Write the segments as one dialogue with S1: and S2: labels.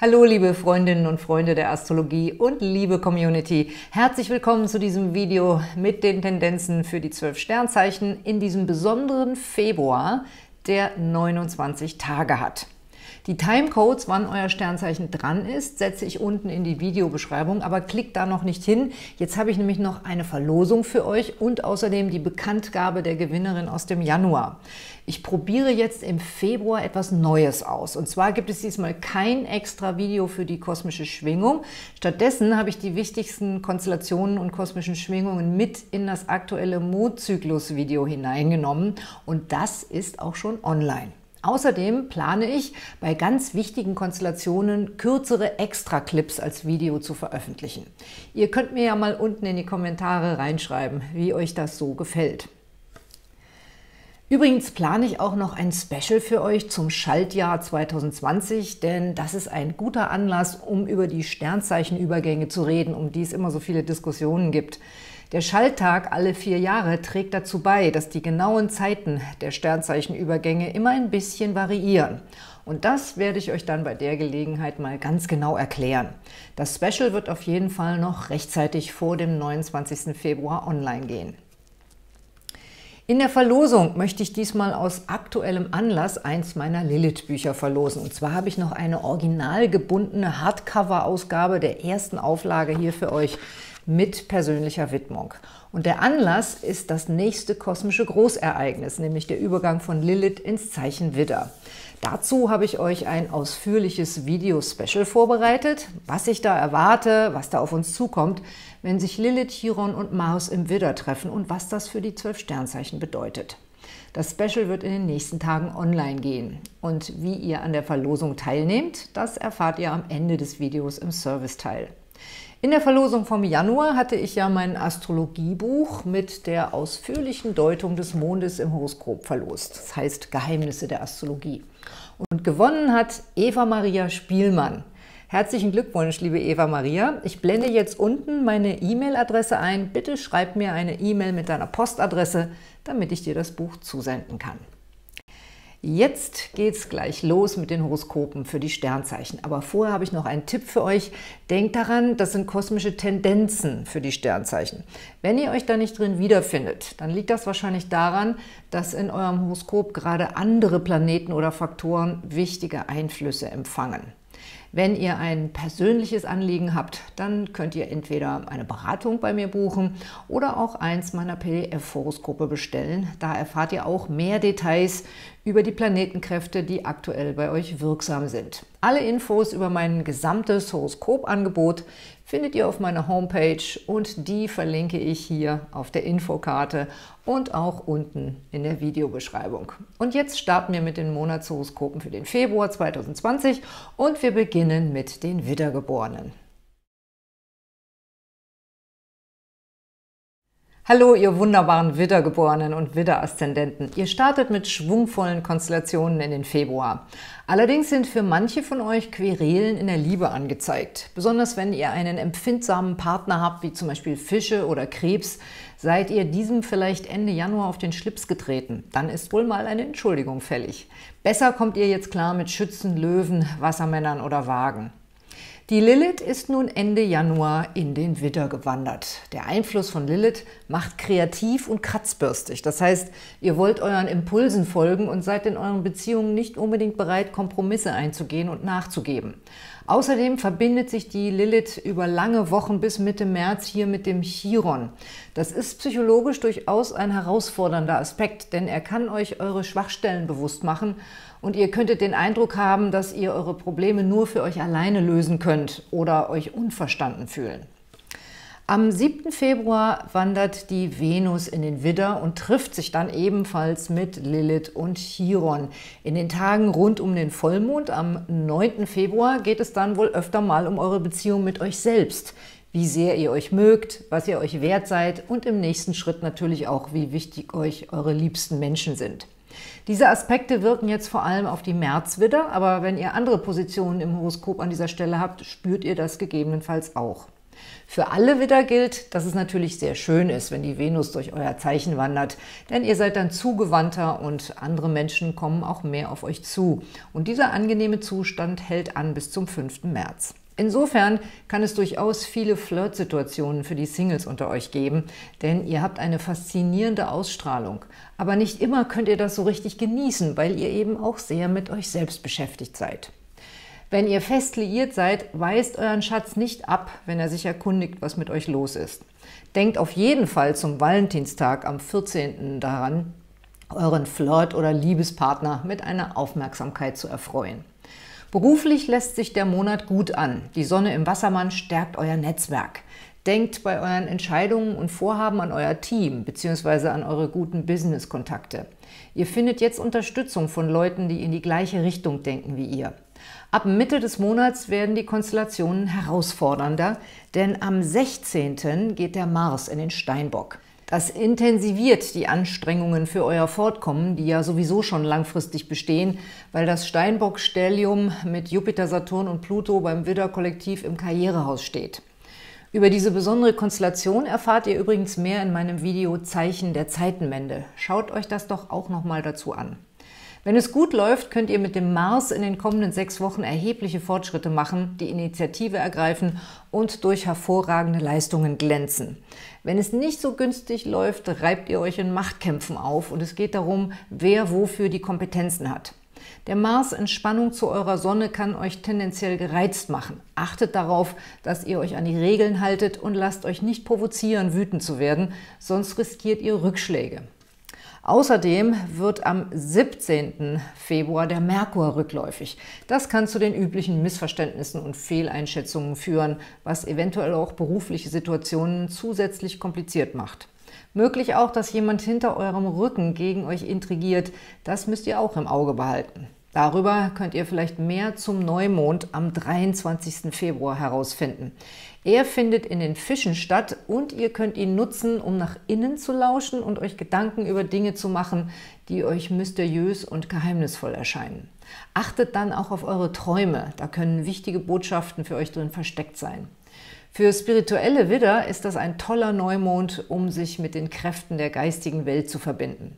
S1: Hallo liebe Freundinnen und Freunde der Astrologie und liebe Community. Herzlich willkommen zu diesem Video mit den Tendenzen für die 12 Sternzeichen in diesem besonderen Februar, der 29 Tage hat. Die Timecodes, wann euer Sternzeichen dran ist, setze ich unten in die Videobeschreibung, aber klickt da noch nicht hin. Jetzt habe ich nämlich noch eine Verlosung für euch und außerdem die Bekanntgabe der Gewinnerin aus dem Januar. Ich probiere jetzt im Februar etwas Neues aus. Und zwar gibt es diesmal kein extra Video für die kosmische Schwingung. Stattdessen habe ich die wichtigsten Konstellationen und kosmischen Schwingungen mit in das aktuelle Mondzyklus-Video hineingenommen. Und das ist auch schon online. Außerdem plane ich, bei ganz wichtigen Konstellationen kürzere Extra-Clips als Video zu veröffentlichen. Ihr könnt mir ja mal unten in die Kommentare reinschreiben, wie euch das so gefällt. Übrigens plane ich auch noch ein Special für euch zum Schaltjahr 2020, denn das ist ein guter Anlass, um über die Sternzeichenübergänge zu reden, um die es immer so viele Diskussionen gibt. Der Schalttag alle vier Jahre trägt dazu bei, dass die genauen Zeiten der Sternzeichenübergänge immer ein bisschen variieren. Und das werde ich euch dann bei der Gelegenheit mal ganz genau erklären. Das Special wird auf jeden Fall noch rechtzeitig vor dem 29. Februar online gehen. In der Verlosung möchte ich diesmal aus aktuellem Anlass eins meiner Lilith-Bücher verlosen. Und zwar habe ich noch eine original gebundene Hardcover-Ausgabe der ersten Auflage hier für euch mit persönlicher Widmung. Und der Anlass ist das nächste kosmische Großereignis, nämlich der Übergang von Lilith ins Zeichen Widder. Dazu habe ich euch ein ausführliches Video-Special vorbereitet, was ich da erwarte, was da auf uns zukommt, wenn sich Lilith, Chiron und Mars im Widder treffen und was das für die zwölf Sternzeichen bedeutet. Das Special wird in den nächsten Tagen online gehen. Und wie ihr an der Verlosung teilnehmt, das erfahrt ihr am Ende des Videos im Serviceteil. In der Verlosung vom Januar hatte ich ja mein Astrologiebuch mit der ausführlichen Deutung des Mondes im Horoskop verlost. Das heißt Geheimnisse der Astrologie. Und gewonnen hat Eva Maria Spielmann. Herzlichen Glückwunsch, liebe Eva Maria. Ich blende jetzt unten meine E-Mail-Adresse ein. Bitte schreib mir eine E-Mail mit deiner Postadresse, damit ich dir das Buch zusenden kann. Jetzt geht's gleich los mit den Horoskopen für die Sternzeichen. Aber vorher habe ich noch einen Tipp für euch. Denkt daran, das sind kosmische Tendenzen für die Sternzeichen. Wenn ihr euch da nicht drin wiederfindet, dann liegt das wahrscheinlich daran, dass in eurem Horoskop gerade andere Planeten oder Faktoren wichtige Einflüsse empfangen. Wenn ihr ein persönliches Anliegen habt, dann könnt ihr entweder eine Beratung bei mir buchen oder auch eins meiner PDF-Horoskope bestellen. Da erfahrt ihr auch mehr Details über die Planetenkräfte, die aktuell bei euch wirksam sind. Alle Infos über mein gesamtes Horoskopangebot findet ihr auf meiner Homepage und die verlinke ich hier auf der Infokarte und auch unten in der Videobeschreibung. Und jetzt starten wir mit den Monatshoroskopen für den Februar 2020 und wir beginnen mit den Wiedergeborenen. Hallo, ihr wunderbaren Widdergeborenen und Widderaszendenten. Ihr startet mit schwungvollen Konstellationen in den Februar. Allerdings sind für manche von euch Querelen in der Liebe angezeigt. Besonders wenn ihr einen empfindsamen Partner habt, wie zum Beispiel Fische oder Krebs, seid ihr diesem vielleicht Ende Januar auf den Schlips getreten. Dann ist wohl mal eine Entschuldigung fällig. Besser kommt ihr jetzt klar mit Schützen, Löwen, Wassermännern oder Wagen. Die Lilith ist nun Ende Januar in den Widder gewandert. Der Einfluss von Lilith macht kreativ und kratzbürstig. Das heißt, ihr wollt euren Impulsen folgen und seid in euren Beziehungen nicht unbedingt bereit, Kompromisse einzugehen und nachzugeben. Außerdem verbindet sich die Lilith über lange Wochen bis Mitte März hier mit dem Chiron. Das ist psychologisch durchaus ein herausfordernder Aspekt, denn er kann euch eure Schwachstellen bewusst machen und ihr könntet den Eindruck haben, dass ihr eure Probleme nur für euch alleine lösen könnt oder euch unverstanden fühlen. Am 7. Februar wandert die Venus in den Widder und trifft sich dann ebenfalls mit Lilith und Chiron. In den Tagen rund um den Vollmond am 9. Februar geht es dann wohl öfter mal um eure Beziehung mit euch selbst, wie sehr ihr euch mögt, was ihr euch wert seid und im nächsten Schritt natürlich auch, wie wichtig euch eure liebsten Menschen sind. Diese Aspekte wirken jetzt vor allem auf die Märzwidder, aber wenn ihr andere Positionen im Horoskop an dieser Stelle habt, spürt ihr das gegebenenfalls auch. Für alle Widder gilt, dass es natürlich sehr schön ist, wenn die Venus durch euer Zeichen wandert, denn ihr seid dann zugewandter und andere Menschen kommen auch mehr auf euch zu. Und dieser angenehme Zustand hält an bis zum 5. März. Insofern kann es durchaus viele Flirtsituationen für die Singles unter euch geben, denn ihr habt eine faszinierende Ausstrahlung. Aber nicht immer könnt ihr das so richtig genießen, weil ihr eben auch sehr mit euch selbst beschäftigt seid. Wenn ihr fest liiert seid, weist euren Schatz nicht ab, wenn er sich erkundigt, was mit euch los ist. Denkt auf jeden Fall zum Valentinstag am 14. daran, euren Flirt- oder Liebespartner mit einer Aufmerksamkeit zu erfreuen. Beruflich lässt sich der Monat gut an. Die Sonne im Wassermann stärkt euer Netzwerk. Denkt bei euren Entscheidungen und Vorhaben an euer Team bzw. an eure guten Business-Kontakte. Ihr findet jetzt Unterstützung von Leuten, die in die gleiche Richtung denken wie ihr. Ab Mitte des Monats werden die Konstellationen herausfordernder, denn am 16. geht der Mars in den Steinbock. Das intensiviert die Anstrengungen für euer Fortkommen, die ja sowieso schon langfristig bestehen, weil das Steinbock-Stellium mit Jupiter, Saturn und Pluto beim Widder-Kollektiv im Karrierehaus steht. Über diese besondere Konstellation erfahrt ihr übrigens mehr in meinem Video Zeichen der Zeitenwende. Schaut euch das doch auch nochmal dazu an. Wenn es gut läuft, könnt ihr mit dem Mars in den kommenden sechs Wochen erhebliche Fortschritte machen, die Initiative ergreifen und durch hervorragende Leistungen glänzen. Wenn es nicht so günstig läuft, reibt ihr euch in Machtkämpfen auf und es geht darum, wer wofür die Kompetenzen hat. Der Mars in Spannung zu eurer Sonne kann euch tendenziell gereizt machen. Achtet darauf, dass ihr euch an die Regeln haltet und lasst euch nicht provozieren, wütend zu werden, sonst riskiert ihr Rückschläge. Außerdem wird am 17. Februar der Merkur rückläufig. Das kann zu den üblichen Missverständnissen und Fehleinschätzungen führen, was eventuell auch berufliche Situationen zusätzlich kompliziert macht. Möglich auch, dass jemand hinter eurem Rücken gegen euch intrigiert. Das müsst ihr auch im Auge behalten. Darüber könnt ihr vielleicht mehr zum Neumond am 23. Februar herausfinden. Er findet in den Fischen statt und ihr könnt ihn nutzen, um nach innen zu lauschen und euch Gedanken über Dinge zu machen, die euch mysteriös und geheimnisvoll erscheinen. Achtet dann auch auf eure Träume, da können wichtige Botschaften für euch drin versteckt sein. Für spirituelle Widder ist das ein toller Neumond, um sich mit den Kräften der geistigen Welt zu verbinden.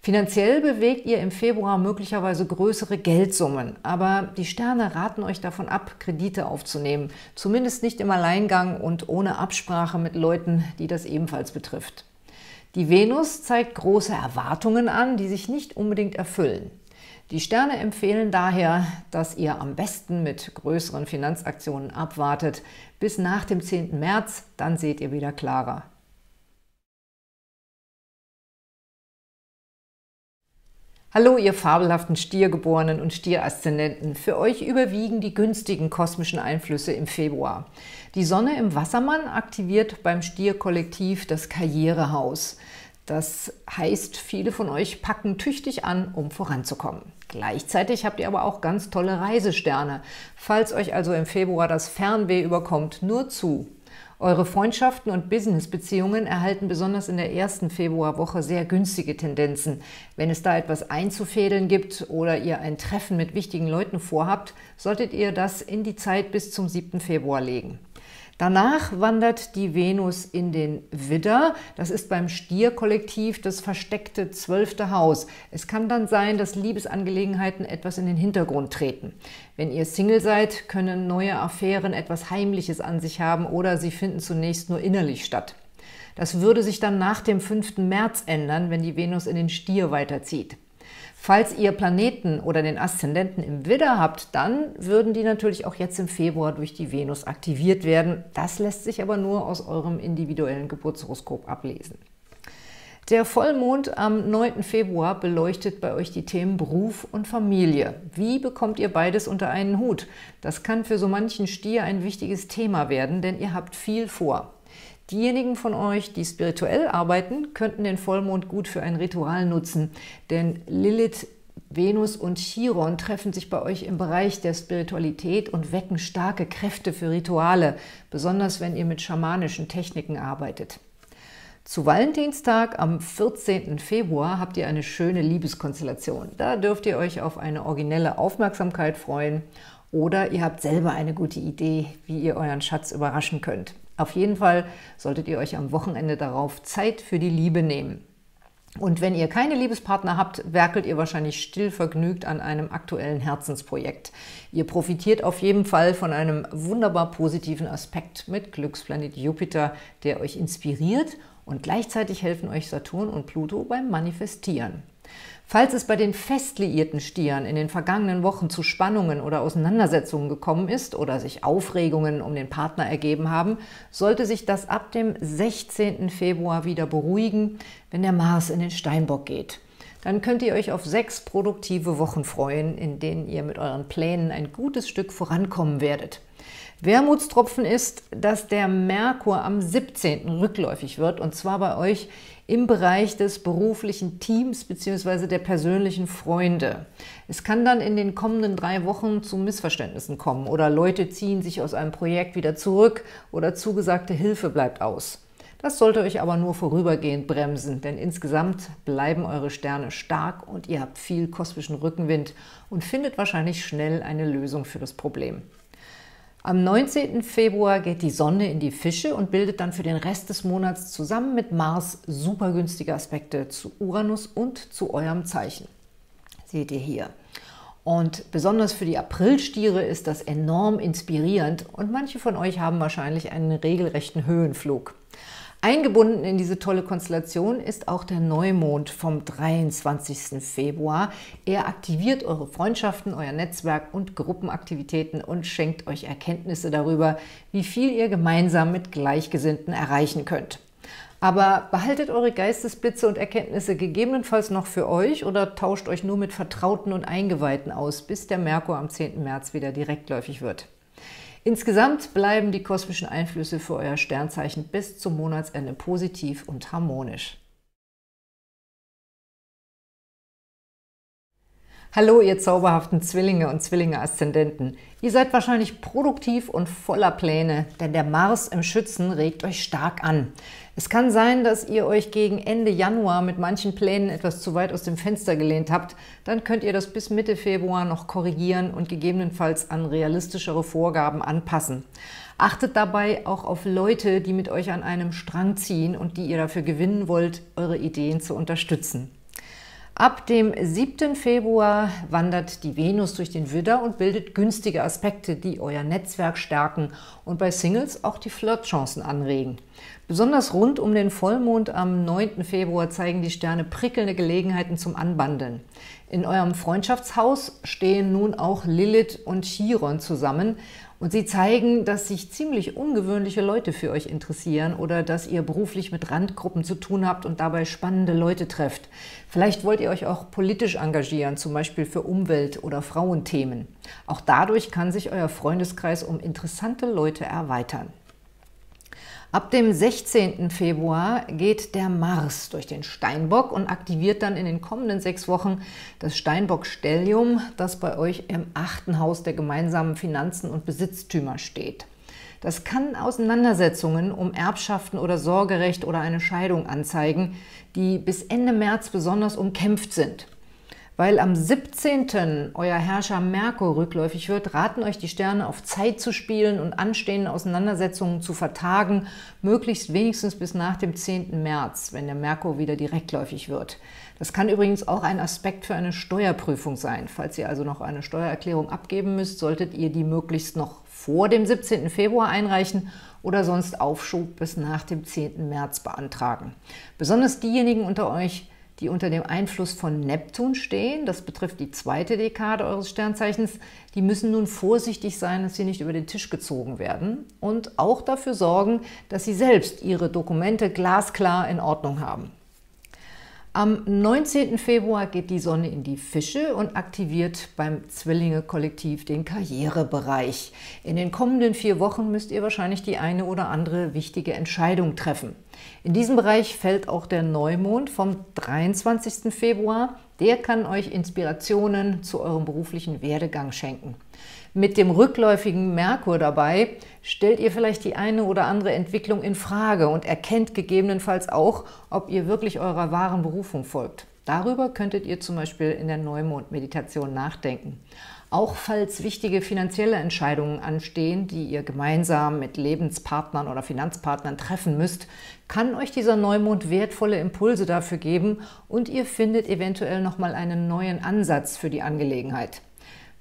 S1: Finanziell bewegt ihr im Februar möglicherweise größere Geldsummen, aber die Sterne raten euch davon ab, Kredite aufzunehmen, zumindest nicht im Alleingang und ohne Absprache mit Leuten, die das ebenfalls betrifft. Die Venus zeigt große Erwartungen an, die sich nicht unbedingt erfüllen. Die Sterne empfehlen daher, dass ihr am besten mit größeren Finanzaktionen abwartet bis nach dem 10. März, dann seht ihr wieder klarer. Hallo, ihr fabelhaften Stiergeborenen und Stieraszendenten. Für euch überwiegen die günstigen kosmischen Einflüsse im Februar. Die Sonne im Wassermann aktiviert beim Stierkollektiv das Karrierehaus. Das heißt, viele von euch packen tüchtig an, um voranzukommen. Gleichzeitig habt ihr aber auch ganz tolle Reisesterne. Falls euch also im Februar das Fernweh überkommt, nur zu. Eure Freundschaften und Businessbeziehungen erhalten besonders in der ersten Februarwoche sehr günstige Tendenzen. Wenn es da etwas einzufädeln gibt oder ihr ein Treffen mit wichtigen Leuten vorhabt, solltet ihr das in die Zeit bis zum 7. Februar legen. Danach wandert die Venus in den Widder. Das ist beim Stierkollektiv das versteckte zwölfte Haus. Es kann dann sein, dass Liebesangelegenheiten etwas in den Hintergrund treten. Wenn ihr Single seid, können neue Affären etwas Heimliches an sich haben oder sie finden zunächst nur innerlich statt. Das würde sich dann nach dem 5. März ändern, wenn die Venus in den Stier weiterzieht. Falls ihr Planeten oder den Aszendenten im Widder habt, dann würden die natürlich auch jetzt im Februar durch die Venus aktiviert werden. Das lässt sich aber nur aus eurem individuellen Geburtshoroskop ablesen. Der Vollmond am 9. Februar beleuchtet bei euch die Themen Beruf und Familie. Wie bekommt ihr beides unter einen Hut? Das kann für so manchen Stier ein wichtiges Thema werden, denn ihr habt viel vor. Diejenigen von euch, die spirituell arbeiten, könnten den Vollmond gut für ein Ritual nutzen, denn Lilith, Venus und Chiron treffen sich bei euch im Bereich der Spiritualität und wecken starke Kräfte für Rituale, besonders wenn ihr mit schamanischen Techniken arbeitet. Zu Valentinstag am 14. Februar habt ihr eine schöne Liebeskonstellation. Da dürft ihr euch auf eine originelle Aufmerksamkeit freuen oder ihr habt selber eine gute Idee, wie ihr euren Schatz überraschen könnt. Auf jeden Fall solltet ihr euch am Wochenende darauf Zeit für die Liebe nehmen. Und wenn ihr keine Liebespartner habt, werkelt ihr wahrscheinlich still vergnügt an einem aktuellen Herzensprojekt. Ihr profitiert auf jeden Fall von einem wunderbar positiven Aspekt mit Glücksplanet Jupiter, der euch inspiriert und gleichzeitig helfen euch Saturn und Pluto beim Manifestieren. Falls es bei den fest liierten Stieren in den vergangenen Wochen zu Spannungen oder Auseinandersetzungen gekommen ist oder sich Aufregungen um den Partner ergeben haben, sollte sich das ab dem 16. Februar wieder beruhigen, wenn der Mars in den Steinbock geht. Dann könnt ihr euch auf sechs produktive Wochen freuen, in denen ihr mit euren Plänen ein gutes Stück vorankommen werdet. Wermutstropfen ist, dass der Merkur am 17. rückläufig wird, und zwar bei euch im Bereich des beruflichen Teams bzw. der persönlichen Freunde. Es kann dann in den kommenden drei Wochen zu Missverständnissen kommen oder Leute ziehen sich aus einem Projekt wieder zurück oder zugesagte Hilfe bleibt aus. Das sollte euch aber nur vorübergehend bremsen, denn insgesamt bleiben eure Sterne stark und ihr habt viel kosmischen Rückenwind und findet wahrscheinlich schnell eine Lösung für das Problem. Am 19. Februar geht die Sonne in die Fische und bildet dann für den Rest des Monats zusammen mit Mars super günstige Aspekte zu Uranus und zu eurem Zeichen. Seht ihr hier. Und besonders für die Aprilstiere ist das enorm inspirierend und manche von euch haben wahrscheinlich einen regelrechten Höhenflug. Eingebunden in diese tolle Konstellation ist auch der Neumond vom 23. Februar. Er aktiviert eure Freundschaften, euer Netzwerk und Gruppenaktivitäten und schenkt euch Erkenntnisse darüber, wie viel ihr gemeinsam mit Gleichgesinnten erreichen könnt. Aber behaltet eure Geistesblitze und Erkenntnisse gegebenenfalls noch für euch oder tauscht euch nur mit Vertrauten und Eingeweihten aus, bis der Merkur am 10. März wieder direktläufig wird. Insgesamt bleiben die kosmischen Einflüsse für euer Sternzeichen bis zum Monatsende positiv und harmonisch. Hallo, ihr zauberhaften Zwillinge und Zwillinge-Aszendenten. Ihr seid wahrscheinlich produktiv und voller Pläne, denn der Mars im Schützen regt euch stark an. Es kann sein, dass ihr euch gegen Ende Januar mit manchen Plänen etwas zu weit aus dem Fenster gelehnt habt. Dann könnt ihr das bis Mitte Februar noch korrigieren und gegebenenfalls an realistischere Vorgaben anpassen. Achtet dabei auch auf Leute, die mit euch an einem Strang ziehen und die ihr dafür gewinnen wollt, eure Ideen zu unterstützen. Ab dem 7. Februar wandert die Venus durch den Widder und bildet günstige Aspekte, die euer Netzwerk stärken und bei Singles auch die Flirtchancen anregen. Besonders rund um den Vollmond am 9. Februar zeigen die Sterne prickelnde Gelegenheiten zum Anbandeln. In eurem Freundschaftshaus stehen nun auch Lilith und Chiron zusammen und sie zeigen, dass sich ziemlich ungewöhnliche Leute für euch interessieren oder dass ihr beruflich mit Randgruppen zu tun habt und dabei spannende Leute trefft. Vielleicht wollt ihr euch auch politisch engagieren, zum Beispiel für Umwelt- oder Frauenthemen. Auch dadurch kann sich euer Freundeskreis um interessante Leute erweitern. Ab dem 16. Februar geht der Mars durch den Steinbock und aktiviert dann in den kommenden sechs Wochen das Steinbock-Stellium, das bei euch im achten Haus der gemeinsamen Finanzen und Besitztümer steht. Das kann Auseinandersetzungen um Erbschaften oder Sorgerecht oder eine Scheidung anzeigen, die bis Ende März besonders umkämpft sind. Weil am 17. euer Herrscher Merkur rückläufig wird, raten euch die Sterne auf Zeit zu spielen und anstehende Auseinandersetzungen zu vertagen, möglichst wenigstens bis nach dem 10. März, wenn der Merkur wieder direktläufig wird. Das kann übrigens auch ein Aspekt für eine Steuerprüfung sein. Falls ihr also noch eine Steuererklärung abgeben müsst, solltet ihr die möglichst noch vor dem 17. Februar einreichen oder sonst Aufschub bis nach dem 10. März beantragen. Besonders diejenigen unter euch, die unter dem Einfluss von Neptun stehen, das betrifft die zweite Dekade eures Sternzeichens, die müssen nun vorsichtig sein, dass sie nicht über den Tisch gezogen werden und auch dafür sorgen, dass sie selbst ihre Dokumente glasklar in Ordnung haben. Am 19. Februar geht die Sonne in die Fische und aktiviert beim Zwillinge-Kollektiv den Karrierebereich. In den kommenden vier Wochen müsst ihr wahrscheinlich die eine oder andere wichtige Entscheidung treffen. In diesem Bereich fällt auch der Neumond vom 23. Februar. Der kann euch Inspirationen zu eurem beruflichen Werdegang schenken. Mit dem rückläufigen Merkur dabei stellt ihr vielleicht die eine oder andere Entwicklung in Frage und erkennt gegebenenfalls auch, ob ihr wirklich eurer wahren Berufung folgt. Darüber könntet ihr zum Beispiel in der Neumond-Meditation nachdenken. Auch falls wichtige finanzielle Entscheidungen anstehen, die ihr gemeinsam mit Lebenspartnern oder Finanzpartnern treffen müsst, kann euch dieser Neumond wertvolle Impulse dafür geben und ihr findet eventuell nochmal einen neuen Ansatz für die Angelegenheit.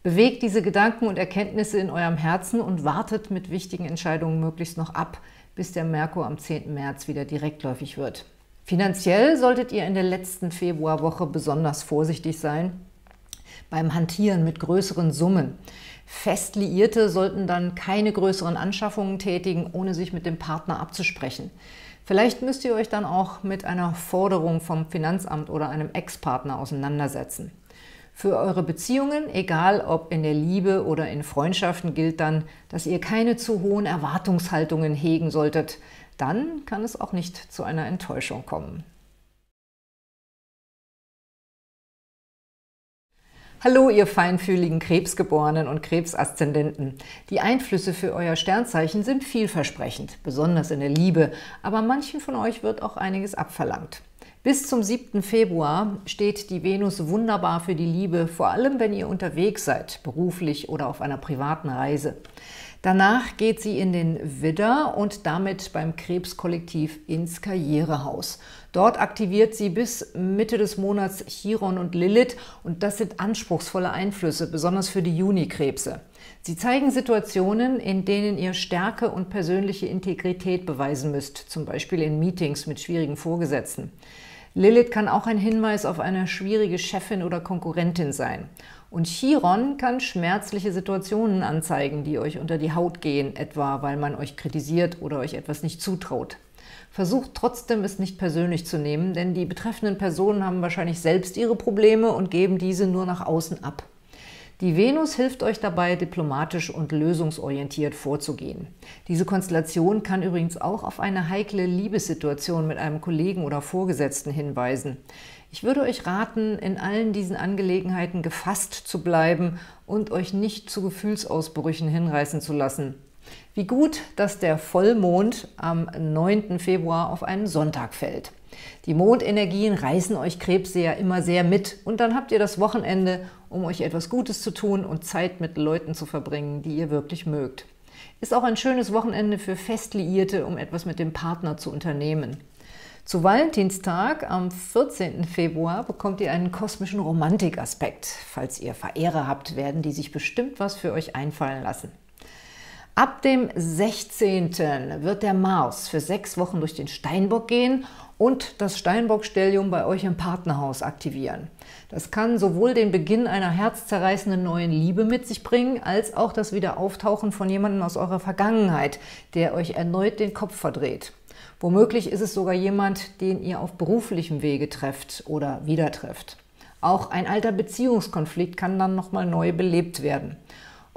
S1: Bewegt diese Gedanken und Erkenntnisse in eurem Herzen und wartet mit wichtigen Entscheidungen möglichst noch ab, bis der Merkur am 10. März wieder direktläufig wird. Finanziell solltet ihr in der letzten Februarwoche besonders vorsichtig sein beim Hantieren mit größeren Summen. Fest Liierte sollten dann keine größeren Anschaffungen tätigen, ohne sich mit dem Partner abzusprechen. Vielleicht müsst ihr euch dann auch mit einer Forderung vom Finanzamt oder einem Ex-Partner auseinandersetzen. Für eure Beziehungen, egal ob in der Liebe oder in Freundschaften, gilt dann, dass ihr keine zu hohen Erwartungshaltungen hegen solltet – dann kann es auch nicht zu einer Enttäuschung kommen. Hallo, ihr feinfühligen Krebsgeborenen und Krebsaszendenten. Die Einflüsse für euer Sternzeichen sind vielversprechend, besonders in der Liebe, aber manchen von euch wird auch einiges abverlangt. Bis zum 7. Februar steht die Venus wunderbar für die Liebe, vor allem wenn ihr unterwegs seid, beruflich oder auf einer privaten Reise. Danach geht sie in den Widder und damit beim Krebskollektiv ins Karrierehaus. Dort aktiviert sie bis Mitte des Monats Chiron und Lilith und das sind anspruchsvolle Einflüsse, besonders für die Junikrebse. Sie zeigen Situationen, in denen ihr Stärke und persönliche Integrität beweisen müsst, zum Beispiel in Meetings mit schwierigen Vorgesetzten. Lilith kann auch ein Hinweis auf eine schwierige Chefin oder Konkurrentin sein. Und Chiron kann schmerzliche Situationen anzeigen, die euch unter die Haut gehen, etwa weil man euch kritisiert oder euch etwas nicht zutraut. Versucht trotzdem, es nicht persönlich zu nehmen, denn die betreffenden Personen haben wahrscheinlich selbst ihre Probleme und geben diese nur nach außen ab. Die Venus hilft euch dabei, diplomatisch und lösungsorientiert vorzugehen. Diese Konstellation kann übrigens auch auf eine heikle Liebessituation mit einem Kollegen oder Vorgesetzten hinweisen. Ich würde euch raten, in allen diesen Angelegenheiten gefasst zu bleiben und euch nicht zu Gefühlsausbrüchen hinreißen zu lassen. Wie gut, dass der Vollmond am 9. Februar auf einen Sonntag fällt. Die Mondenergien reißen euch Krebse ja immer sehr mit und dann habt ihr das Wochenende, um euch etwas Gutes zu tun und Zeit mit Leuten zu verbringen, die ihr wirklich mögt. Ist auch ein schönes Wochenende für Festliierte, um etwas mit dem Partner zu unternehmen. Zu Valentinstag am 14. Februar bekommt ihr einen kosmischen Romantikaspekt. Falls ihr Verehrer habt, werden die sich bestimmt was für euch einfallen lassen. Ab dem 16. wird der Mars für sechs Wochen durch den Steinbock gehen und das Steinbock-Stellium bei euch im Partnerhaus aktivieren. Das kann sowohl den Beginn einer herzzerreißenden neuen Liebe mit sich bringen, als auch das Wiederauftauchen von jemandem aus eurer Vergangenheit, der euch erneut den Kopf verdreht. Womöglich ist es sogar jemand, den ihr auf beruflichem Wege trefft oder wieder trefft. Auch ein alter Beziehungskonflikt kann dann nochmal neu belebt werden.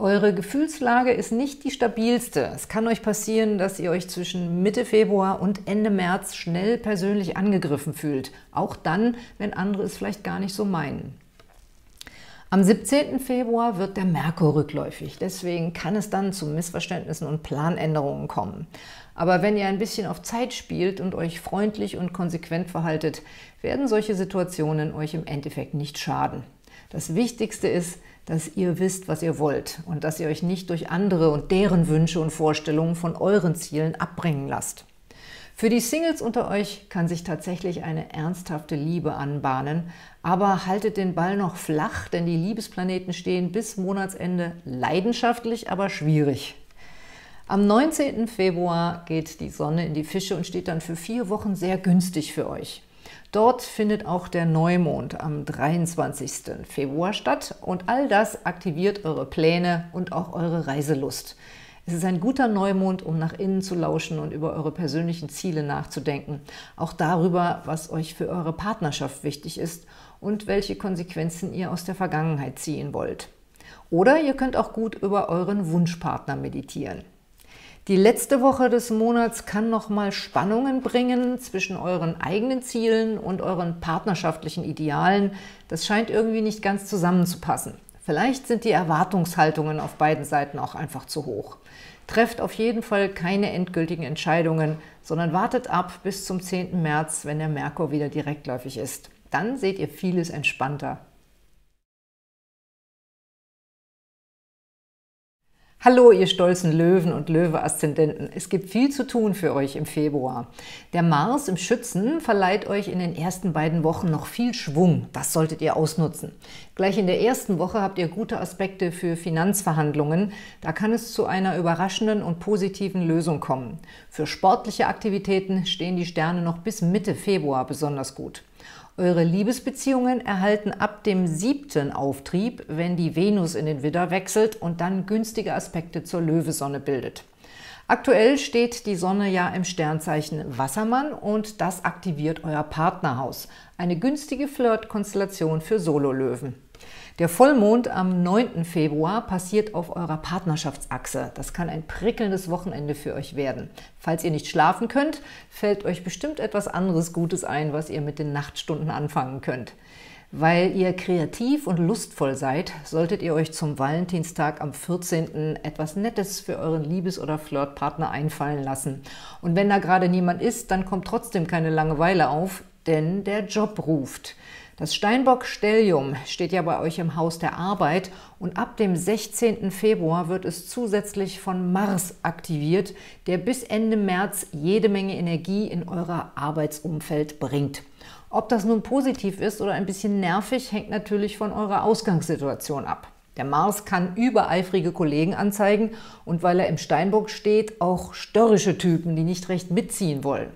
S1: Eure Gefühlslage ist nicht die stabilste. Es kann euch passieren, dass ihr euch zwischen Mitte Februar und Ende März schnell persönlich angegriffen fühlt. Auch dann, wenn andere es vielleicht gar nicht so meinen. Am 17. Februar wird der Merkur rückläufig, deswegen kann es dann zu Missverständnissen und Planänderungen kommen. Aber wenn ihr ein bisschen auf Zeit spielt und euch freundlich und konsequent verhaltet, werden solche Situationen euch im Endeffekt nicht schaden. Das Wichtigste ist, dass ihr wisst, was ihr wollt und dass ihr euch nicht durch andere und deren Wünsche und Vorstellungen von euren Zielen abbringen lasst. Für die Singles unter euch kann sich tatsächlich eine ernsthafte Liebe anbahnen, aber haltet den Ball noch flach, denn die Liebesplaneten stehen bis Monatsende leidenschaftlich, aber schwierig. Am 19. Februar geht die Sonne in die Fische und steht dann für vier Wochen sehr günstig für euch. Dort findet auch der Neumond am 23. Februar statt und all das aktiviert eure Pläne und auch eure Reiselust. Es ist ein guter Neumond, um nach innen zu lauschen und über eure persönlichen Ziele nachzudenken. Auch darüber, was euch für eure Partnerschaft wichtig ist und welche Konsequenzen ihr aus der Vergangenheit ziehen wollt. Oder ihr könnt auch gut über euren Wunschpartner meditieren. Die letzte Woche des Monats kann nochmal Spannungen bringen zwischen euren eigenen Zielen und euren partnerschaftlichen Idealen. Das scheint irgendwie nicht ganz zusammenzupassen. Vielleicht sind die Erwartungshaltungen auf beiden Seiten auch einfach zu hoch. Trefft auf jeden Fall keine endgültigen Entscheidungen, sondern wartet ab bis zum 10. März, wenn der Merkur wieder direktläufig ist. Dann seht ihr vieles entspannter. Hallo, ihr stolzen Löwen und Löwe-Aszendenten. Es gibt viel zu tun für euch im Februar. Der Mars im Schützen verleiht euch in den ersten beiden Wochen noch viel Schwung. Das solltet ihr ausnutzen. Gleich in der ersten Woche habt ihr gute Aspekte für Finanzverhandlungen. Da kann es zu einer überraschenden und positiven Lösung kommen. Für sportliche Aktivitäten stehen die Sterne noch bis Mitte Februar besonders gut. Eure Liebesbeziehungen erhalten ab dem siebten Auftrieb, wenn die Venus in den Widder wechselt und dann günstige Aspekte zur Löwesonne bildet. Aktuell steht die Sonne ja im Sternzeichen Wassermann und das aktiviert euer Partnerhaus. Eine günstige Flirt-Konstellation für Sololöwen. Der Vollmond am 9. Februar passiert auf eurer Partnerschaftsachse. Das kann ein prickelndes Wochenende für euch werden. Falls ihr nicht schlafen könnt, fällt euch bestimmt etwas anderes Gutes ein, was ihr mit den Nachtstunden anfangen könnt. Weil ihr kreativ und lustvoll seid, solltet ihr euch zum Valentinstag am 14. etwas Nettes für euren Liebes- oder Flirtpartner einfallen lassen. Und wenn da gerade niemand ist, dann kommt trotzdem keine Langeweile auf, denn der Job ruft. Das Steinbock-Stellium steht ja bei euch im Haus der Arbeit und ab dem 16. Februar wird es zusätzlich von Mars aktiviert, der bis Ende März jede Menge Energie in euer Arbeitsumfeld bringt. Ob das nun positiv ist oder ein bisschen nervig, hängt natürlich von eurer Ausgangssituation ab. Der Mars kann übereifrige Kollegen anzeigen und weil er im Steinbock steht, auch störrische Typen, die nicht recht mitziehen wollen.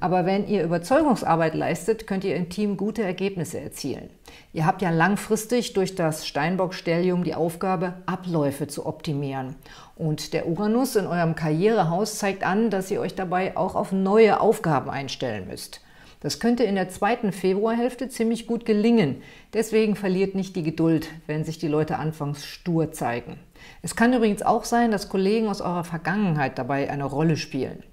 S1: Aber wenn ihr Überzeugungsarbeit leistet, könnt ihr im Team gute Ergebnisse erzielen. Ihr habt ja langfristig durch das Steinbock-Stellium die Aufgabe, Abläufe zu optimieren. Und der Uranus in eurem Karrierehaus zeigt an, dass ihr euch dabei auch auf neue Aufgaben einstellen müsst. Das könnte in der zweiten Februarhälfte ziemlich gut gelingen. Deswegen verliert nicht die Geduld, wenn sich die Leute anfangs stur zeigen. Es kann übrigens auch sein, dass Kollegen aus eurer Vergangenheit dabei eine Rolle spielen.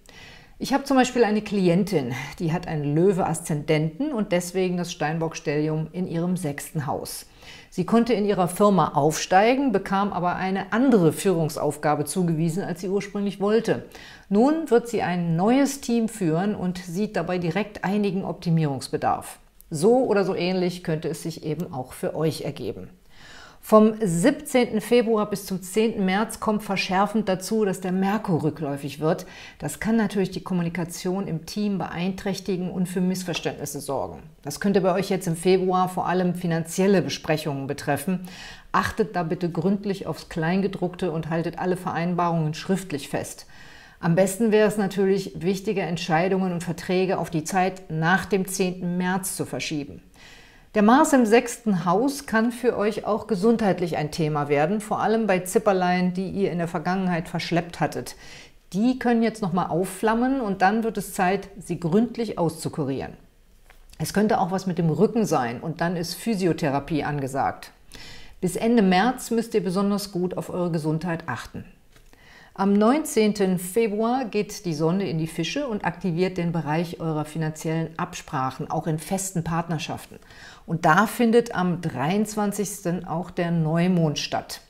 S1: Ich habe zum Beispiel eine Klientin, die hat einen Löwe-Aszendenten und deswegen das Steinbock-Stellium in ihrem sechsten Haus. Sie konnte in ihrer Firma aufsteigen, bekam aber eine andere Führungsaufgabe zugewiesen, als sie ursprünglich wollte. Nun wird sie ein neues Team führen und sieht dabei direkt einigen Optimierungsbedarf. So oder so ähnlich könnte es sich eben auch für euch ergeben. Vom 17. Februar bis zum 10. März kommt verschärfend dazu, dass der Merkur rückläufig wird. Das kann natürlich die Kommunikation im Team beeinträchtigen und für Missverständnisse sorgen. Das könnte bei euch jetzt im Februar vor allem finanzielle Besprechungen betreffen. Achtet da bitte gründlich aufs Kleingedruckte und haltet alle Vereinbarungen schriftlich fest. Am besten wäre es natürlich, wichtige Entscheidungen und Verträge auf die Zeit nach dem 10. März zu verschieben. Der Mars im sechsten Haus kann für euch auch gesundheitlich ein Thema werden, vor allem bei Zipperlein, die ihr in der Vergangenheit verschleppt hattet. Die können jetzt nochmal aufflammen und dann wird es Zeit, sie gründlich auszukurieren. Es könnte auch was mit dem Rücken sein und dann ist Physiotherapie angesagt. Bis Ende März müsst ihr besonders gut auf eure Gesundheit achten. Am 19. Februar geht die Sonne in die Fische und aktiviert den Bereich eurer finanziellen Absprachen, auch in festen Partnerschaften. Und da findet am 23. auch der Neumond statt.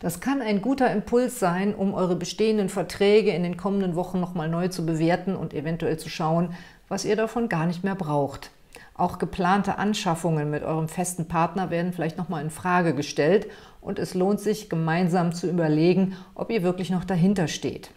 S1: Das kann ein guter Impuls sein, um eure bestehenden Verträge in den kommenden Wochen nochmal neu zu bewerten und eventuell zu schauen, was ihr davon gar nicht mehr braucht. Auch geplante Anschaffungen mit eurem festen Partner werden vielleicht nochmal in Frage gestellt und es lohnt sich, gemeinsam zu überlegen, ob ihr wirklich noch dahinter steht.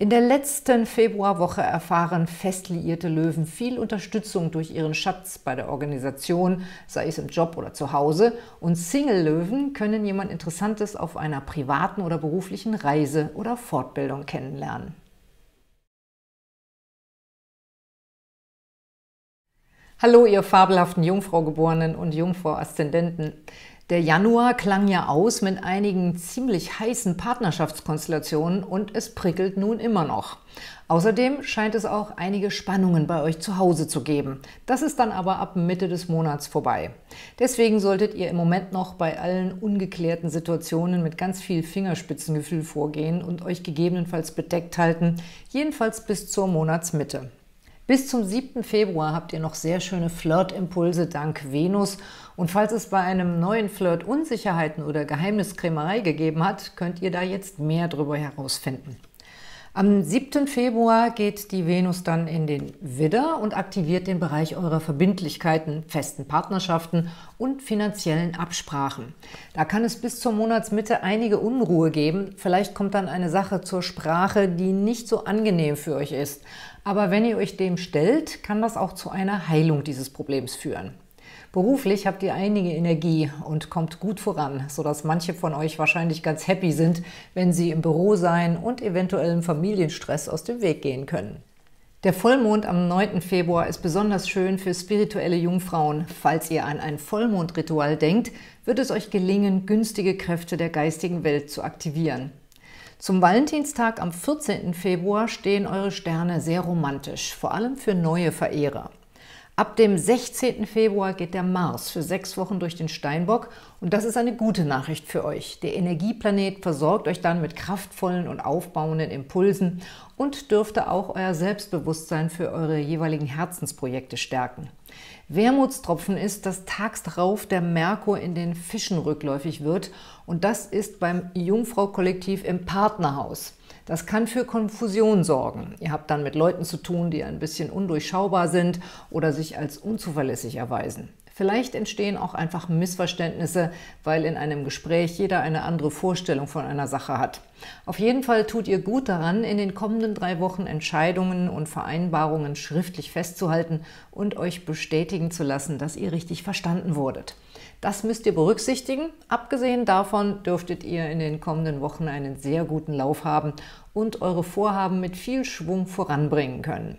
S1: In der letzten Februarwoche erfahren fest liierte Löwen viel Unterstützung durch ihren Schatz bei der Organisation, sei es im Job oder zu Hause. Und Single-Löwen können jemand Interessantes auf einer privaten oder beruflichen Reise oder Fortbildung kennenlernen. Hallo, ihr fabelhaften Jungfrau-Geborenen und Jungfrau-Aszendenten. Der Januar klang ja aus mit einigen ziemlich heißen Partnerschaftskonstellationen und es prickelt nun immer noch. Außerdem scheint es auch einige Spannungen bei euch zu Hause zu geben. Das ist dann aber ab Mitte des Monats vorbei. Deswegen solltet ihr im Moment noch bei allen ungeklärten Situationen mit ganz viel Fingerspitzengefühl vorgehen und euch gegebenenfalls bedeckt halten, jedenfalls bis zur Monatsmitte. Bis zum 7. Februar habt ihr noch sehr schöne Flirtimpulse dank Venus und falls es bei einem neuen Flirt Unsicherheiten oder Geheimniskrämerei gegeben hat, könnt ihr da jetzt mehr darüber herausfinden. Am 7. Februar geht die Venus dann in den Widder und aktiviert den Bereich eurer Verbindlichkeiten, festen Partnerschaften und finanziellen Absprachen. Da kann es bis zur Monatsmitte einige Unruhe geben. Vielleicht kommt dann eine Sache zur Sprache, die nicht so angenehm für euch ist. Aber wenn ihr euch dem stellt, kann das auch zu einer Heilung dieses Problems führen. Beruflich habt ihr einige Energie und kommt gut voran, sodass manche von euch wahrscheinlich ganz happy sind, wenn sie im Büro sein und eventuellem Familienstress aus dem Weg gehen können. Der Vollmond am 9. Februar ist besonders schön für spirituelle Jungfrauen. Falls ihr an ein Vollmondritual denkt, wird es euch gelingen, günstige Kräfte der geistigen Welt zu aktivieren. Zum Valentinstag am 14. Februar stehen eure Sterne sehr romantisch, vor allem für neue Verehrer. Ab dem 16. Februar geht der Mars für sechs Wochen durch den Steinbock und das ist eine gute Nachricht für euch. Der Energieplanet versorgt euch dann mit kraftvollen und aufbauenden Impulsen und dürfte auch euer Selbstbewusstsein für eure jeweiligen Herzensprojekte stärken. Wermutstropfen ist, dass tags darauf der Merkur in den Fischen rückläufig wird und das ist beim Jungfrau-Kollektiv im Partnerhaus. Das kann für Konfusion sorgen. Ihr habt dann mit Leuten zu tun, die ein bisschen undurchschaubar sind oder sich als unzuverlässig erweisen. Vielleicht entstehen auch einfach Missverständnisse, weil in einem Gespräch jeder eine andere Vorstellung von einer Sache hat. Auf jeden Fall tut ihr gut daran, in den kommenden drei Wochen Entscheidungen und Vereinbarungen schriftlich festzuhalten und euch bestätigen zu lassen, dass ihr richtig verstanden wurdet. Das müsst ihr berücksichtigen. Abgesehen davon dürftet ihr in den kommenden Wochen einen sehr guten Lauf haben und eure Vorhaben mit viel Schwung voranbringen können.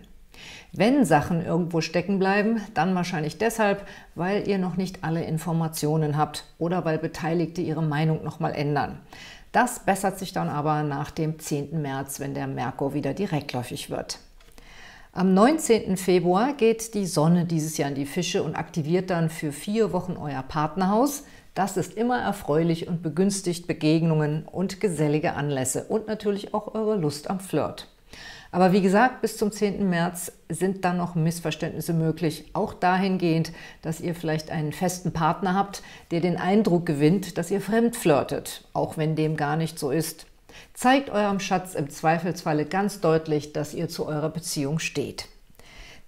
S1: Wenn Sachen irgendwo stecken bleiben, dann wahrscheinlich deshalb, weil ihr noch nicht alle Informationen habt oder weil Beteiligte ihre Meinung nochmal ändern. Das bessert sich dann aber nach dem 10. März, wenn der Merkur wieder direktläufig wird. Am 19. Februar geht die Sonne dieses Jahr in die Fische und aktiviert dann für vier Wochen euer Partnerhaus. Das ist immer erfreulich und begünstigt Begegnungen und gesellige Anlässe und natürlich auch eure Lust am Flirt. Aber wie gesagt, bis zum 10. März sind dann noch Missverständnisse möglich, auch dahingehend, dass ihr vielleicht einen festen Partner habt, der den Eindruck gewinnt, dass ihr fremd flirtet, auch wenn dem gar nicht so ist. Zeigt eurem Schatz im Zweifelsfalle ganz deutlich, dass ihr zu eurer Beziehung steht.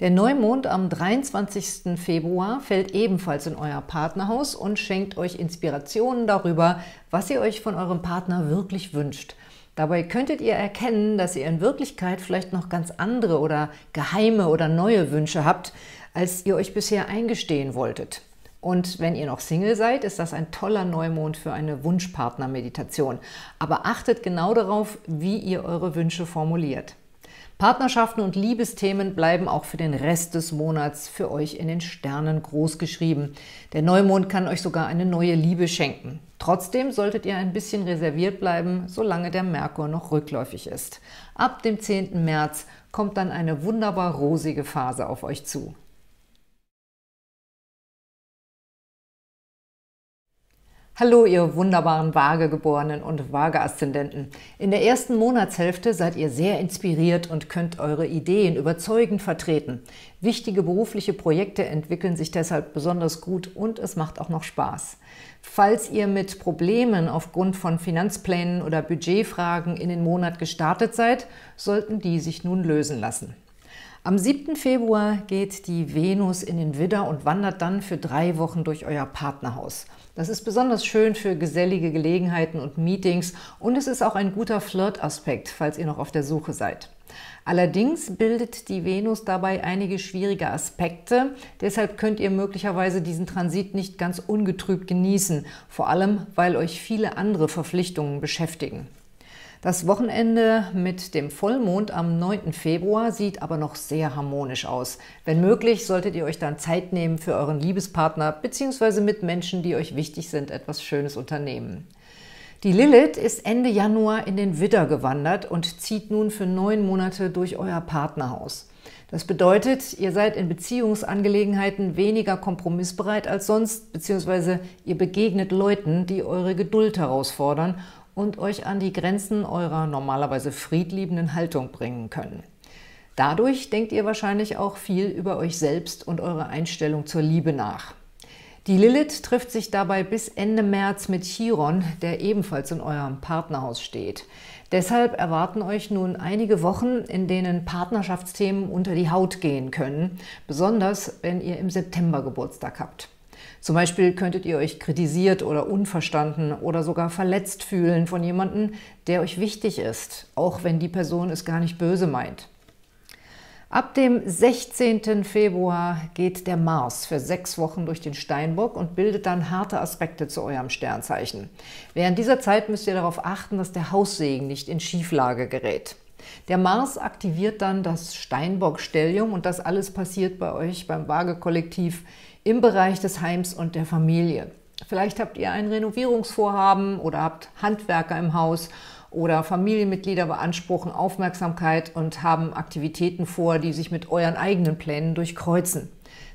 S1: Der Neumond am 23. Februar fällt ebenfalls in euer Partnerhaus und schenkt euch Inspirationen darüber, was ihr euch von eurem Partner wirklich wünscht. Dabei könntet ihr erkennen, dass ihr in Wirklichkeit vielleicht noch ganz andere oder geheime oder neue Wünsche habt, als ihr euch bisher eingestehen wolltet. Und wenn ihr noch Single seid, ist das ein toller Neumond für eine Wunschpartner-Meditation. Aber achtet genau darauf, wie ihr eure Wünsche formuliert. Partnerschaften und Liebesthemen bleiben auch für den Rest des Monats für euch in den Sternen großgeschrieben. Der Neumond kann euch sogar eine neue Liebe schenken. Trotzdem solltet ihr ein bisschen reserviert bleiben, solange der Merkur noch rückläufig ist. Ab dem 10. März kommt dann eine wunderbar rosige Phase auf euch zu. Hallo, ihr wunderbaren Waagegeborenen und Waage-Aszendenten. In der ersten Monatshälfte seid ihr sehr inspiriert und könnt eure Ideen überzeugend vertreten. Wichtige berufliche Projekte entwickeln sich deshalb besonders gut und es macht auch noch Spaß. Falls ihr mit Problemen aufgrund von Finanzplänen oder Budgetfragen in den Monat gestartet seid, sollten die sich nun lösen lassen. Am 7. Februar geht die Venus in den Widder und wandert dann für drei Wochen durch euer Partnerhaus. Das ist besonders schön für gesellige Gelegenheiten und Meetings und es ist auch ein guter Flirt-Aspekt, falls ihr noch auf der Suche seid. Allerdings bildet die Venus dabei einige schwierige Aspekte, deshalb könnt ihr möglicherweise diesen Transit nicht ganz ungetrübt genießen, vor allem weil euch viele andere Verpflichtungen beschäftigen. Das Wochenende mit dem Vollmond am 9. Februar sieht aber noch sehr harmonisch aus. Wenn möglich, solltet ihr euch dann Zeit nehmen für euren Liebespartner bzw. mit Menschen, die euch wichtig sind, etwas Schönes unternehmen. Die Lilith ist Ende Januar in den Widder gewandert und zieht nun für neun Monate durch euer Partnerhaus. Das bedeutet, ihr seid in Beziehungsangelegenheiten weniger kompromissbereit als sonst, beziehungsweise ihr begegnet Leuten, die eure Geduld herausfordern und euch an die Grenzen eurer normalerweise friedliebenden Haltung bringen können. Dadurch denkt ihr wahrscheinlich auch viel über euch selbst und eure Einstellung zur Liebe nach. Die Lilith trifft sich dabei bis Ende März mit Chiron, der ebenfalls in eurem Partnerhaus steht. Deshalb erwarten euch nun einige Wochen, in denen Partnerschaftsthemen unter die Haut gehen können, besonders wenn ihr im September Geburtstag habt. Zum Beispiel könntet ihr euch kritisiert oder unverstanden oder sogar verletzt fühlen von jemandem, der euch wichtig ist, auch wenn die Person es gar nicht böse meint. Ab dem 16. Februar geht der Mars für sechs Wochen durch den Steinbock und bildet dann harte Aspekte zu eurem Sternzeichen. Während dieser Zeit müsst ihr darauf achten, dass der Haussegen nicht in Schieflage gerät. Der Mars aktiviert dann das Steinbock-Stellium und das alles passiert bei euch beim Waage-Kollektiv im Bereich des Heims und der Familie. Vielleicht habt ihr ein Renovierungsvorhaben oder habt Handwerker im Haus oder Familienmitglieder beanspruchen Aufmerksamkeit und haben Aktivitäten vor, die sich mit euren eigenen Plänen durchkreuzen.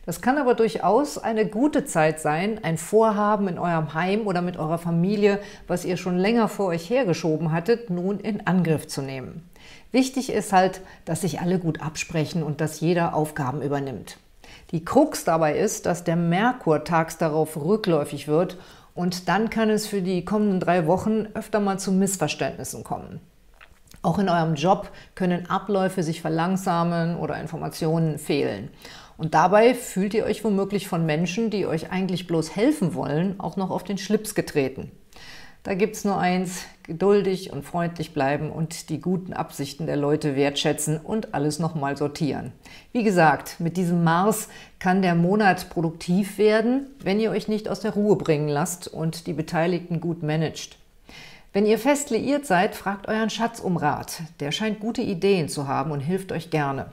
S1: Das kann aber durchaus eine gute Zeit sein, ein Vorhaben in eurem Heim oder mit eurer Familie, was ihr schon länger vor euch hergeschoben hattet, nun in Angriff zu nehmen. Wichtig ist halt, dass sich alle gut absprechen und dass jeder Aufgaben übernimmt. Die Krux dabei ist, dass der Merkur tags darauf rückläufig wird und dann kann es für die kommenden drei Wochen öfter mal zu Missverständnissen kommen. Auch in eurem Job können Abläufe sich verlangsamen oder Informationen fehlen. Und dabei fühlt ihr euch womöglich von Menschen, die euch eigentlich bloß helfen wollen, auch noch auf den Schlips getreten. Da gibt es nur eins, geduldig und freundlich bleiben und die guten Absichten der Leute wertschätzen und alles nochmal sortieren. Wie gesagt, mit diesem Mars kann der Monat produktiv werden, wenn ihr euch nicht aus der Ruhe bringen lasst und die Beteiligten gut managt. Wenn ihr fest liiert seid, fragt euren Schatz um Rat. Der scheint gute Ideen zu haben und hilft euch gerne.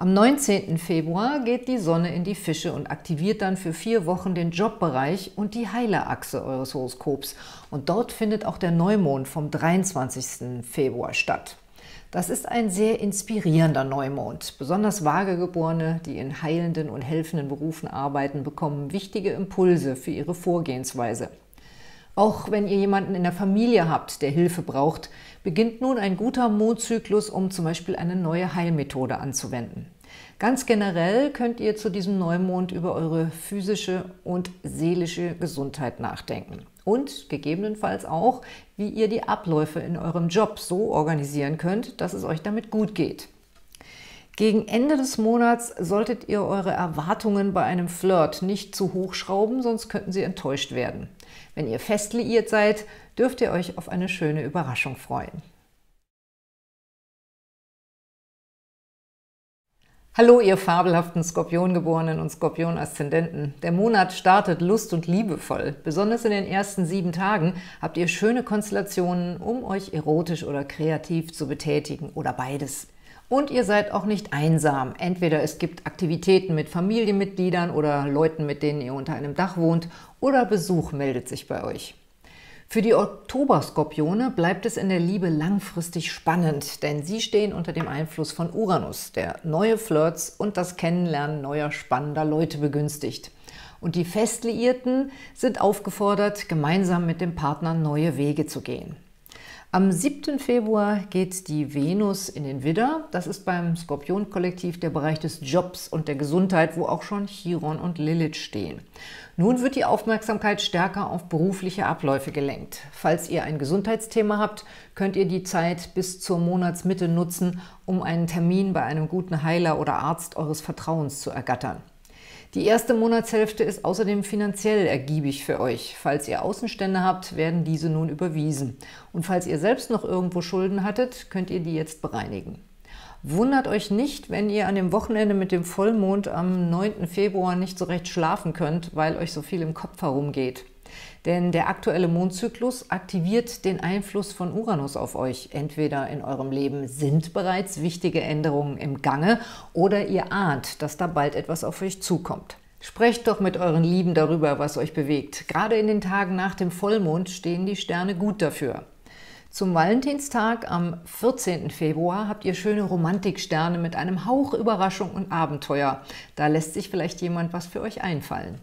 S1: Am 19. Februar geht die Sonne in die Fische und aktiviert dann für vier Wochen den Jobbereich und die Heilerachse eures Horoskops. Und dort findet auch der Neumond vom 23. Februar statt. Das ist ein sehr inspirierender Neumond. Besonders Vagegeborene, die in heilenden und helfenden Berufen arbeiten, bekommen wichtige Impulse für ihre Vorgehensweise. Auch wenn ihr jemanden in der Familie habt, der Hilfe braucht, beginnt nun ein guter Mondzyklus, um zum Beispiel eine neue Heilmethode anzuwenden. Ganz generell könnt ihr zu diesem Neumond über eure physische und seelische Gesundheit nachdenken. Und gegebenenfalls auch, wie ihr die Abläufe in eurem Job so organisieren könnt, dass es euch damit gut geht. Gegen Ende des Monats solltet ihr eure Erwartungen bei einem Flirt nicht zu hoch schrauben, sonst könnten sie enttäuscht werden. Wenn ihr fest liiert seid, dürft ihr euch auf eine schöne Überraschung freuen. Hallo, ihr fabelhaften Skorpiongeborenen und Skorpion-Aszendenten. Der Monat startet lust- und liebevoll. Besonders in den ersten sieben Tagen habt ihr schöne Konstellationen, um euch erotisch oder kreativ zu betätigen oder beides. Und ihr seid auch nicht einsam. Entweder es gibt Aktivitäten mit Familienmitgliedern oder Leuten, mit denen ihr unter einem Dach wohnt, oder Besuch meldet sich bei euch. Für die Oktoberskorpione bleibt es in der Liebe langfristig spannend, denn sie stehen unter dem Einfluss von Uranus, der neue Flirts und das Kennenlernen neuer spannender Leute begünstigt. Und die Festliierten sind aufgefordert, gemeinsam mit dem Partner neue Wege zu gehen. Am 7. Februar geht die Venus in den Widder. Das ist beim Skorpion-Kollektiv der Bereich des Jobs und der Gesundheit, wo auch schon Chiron und Lilith stehen. Nun wird die Aufmerksamkeit stärker auf berufliche Abläufe gelenkt. Falls ihr ein Gesundheitsthema habt, könnt ihr die Zeit bis zur Monatsmitte nutzen, um einen Termin bei einem guten Heiler oder Arzt eures Vertrauens zu ergattern. Die erste Monatshälfte ist außerdem finanziell ergiebig für euch. Falls ihr Außenstände habt, werden diese nun überwiesen. Und falls ihr selbst noch irgendwo Schulden hattet, könnt ihr die jetzt bereinigen. Wundert euch nicht, wenn ihr an dem Wochenende mit dem Vollmond am 9. Februar nicht so recht schlafen könnt, weil euch so viel im Kopf herumgeht. Denn der aktuelle Mondzyklus aktiviert den Einfluss von Uranus auf euch. Entweder in eurem Leben sind bereits wichtige Änderungen im Gange oder ihr ahnt, dass da bald etwas auf euch zukommt. Sprecht doch mit euren Lieben darüber, was euch bewegt. Gerade in den Tagen nach dem Vollmond stehen die Sterne gut dafür. Zum Valentinstag am 14. Februar habt ihr schöne Romantiksterne mit einem Hauch Überraschung und Abenteuer. Da lässt sich vielleicht jemand was für euch einfallen.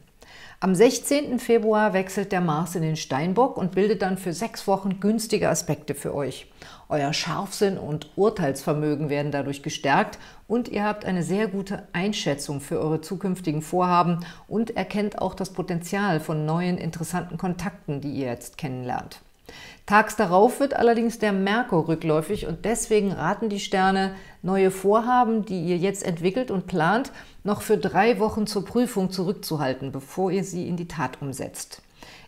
S1: Am 16. Februar wechselt der Mars in den Steinbock und bildet dann für sechs Wochen günstige Aspekte für euch. Euer Scharfsinn und Urteilsvermögen werden dadurch gestärkt und ihr habt eine sehr gute Einschätzung für eure zukünftigen Vorhaben und erkennt auch das Potenzial von neuen interessanten Kontakten, die ihr jetzt kennenlernt. Tags darauf wird allerdings der Merkur rückläufig und deswegen raten die Sterne, neue Vorhaben, die ihr jetzt entwickelt und plant, noch für drei Wochen zur Prüfung zurückzuhalten, bevor ihr sie in die Tat umsetzt.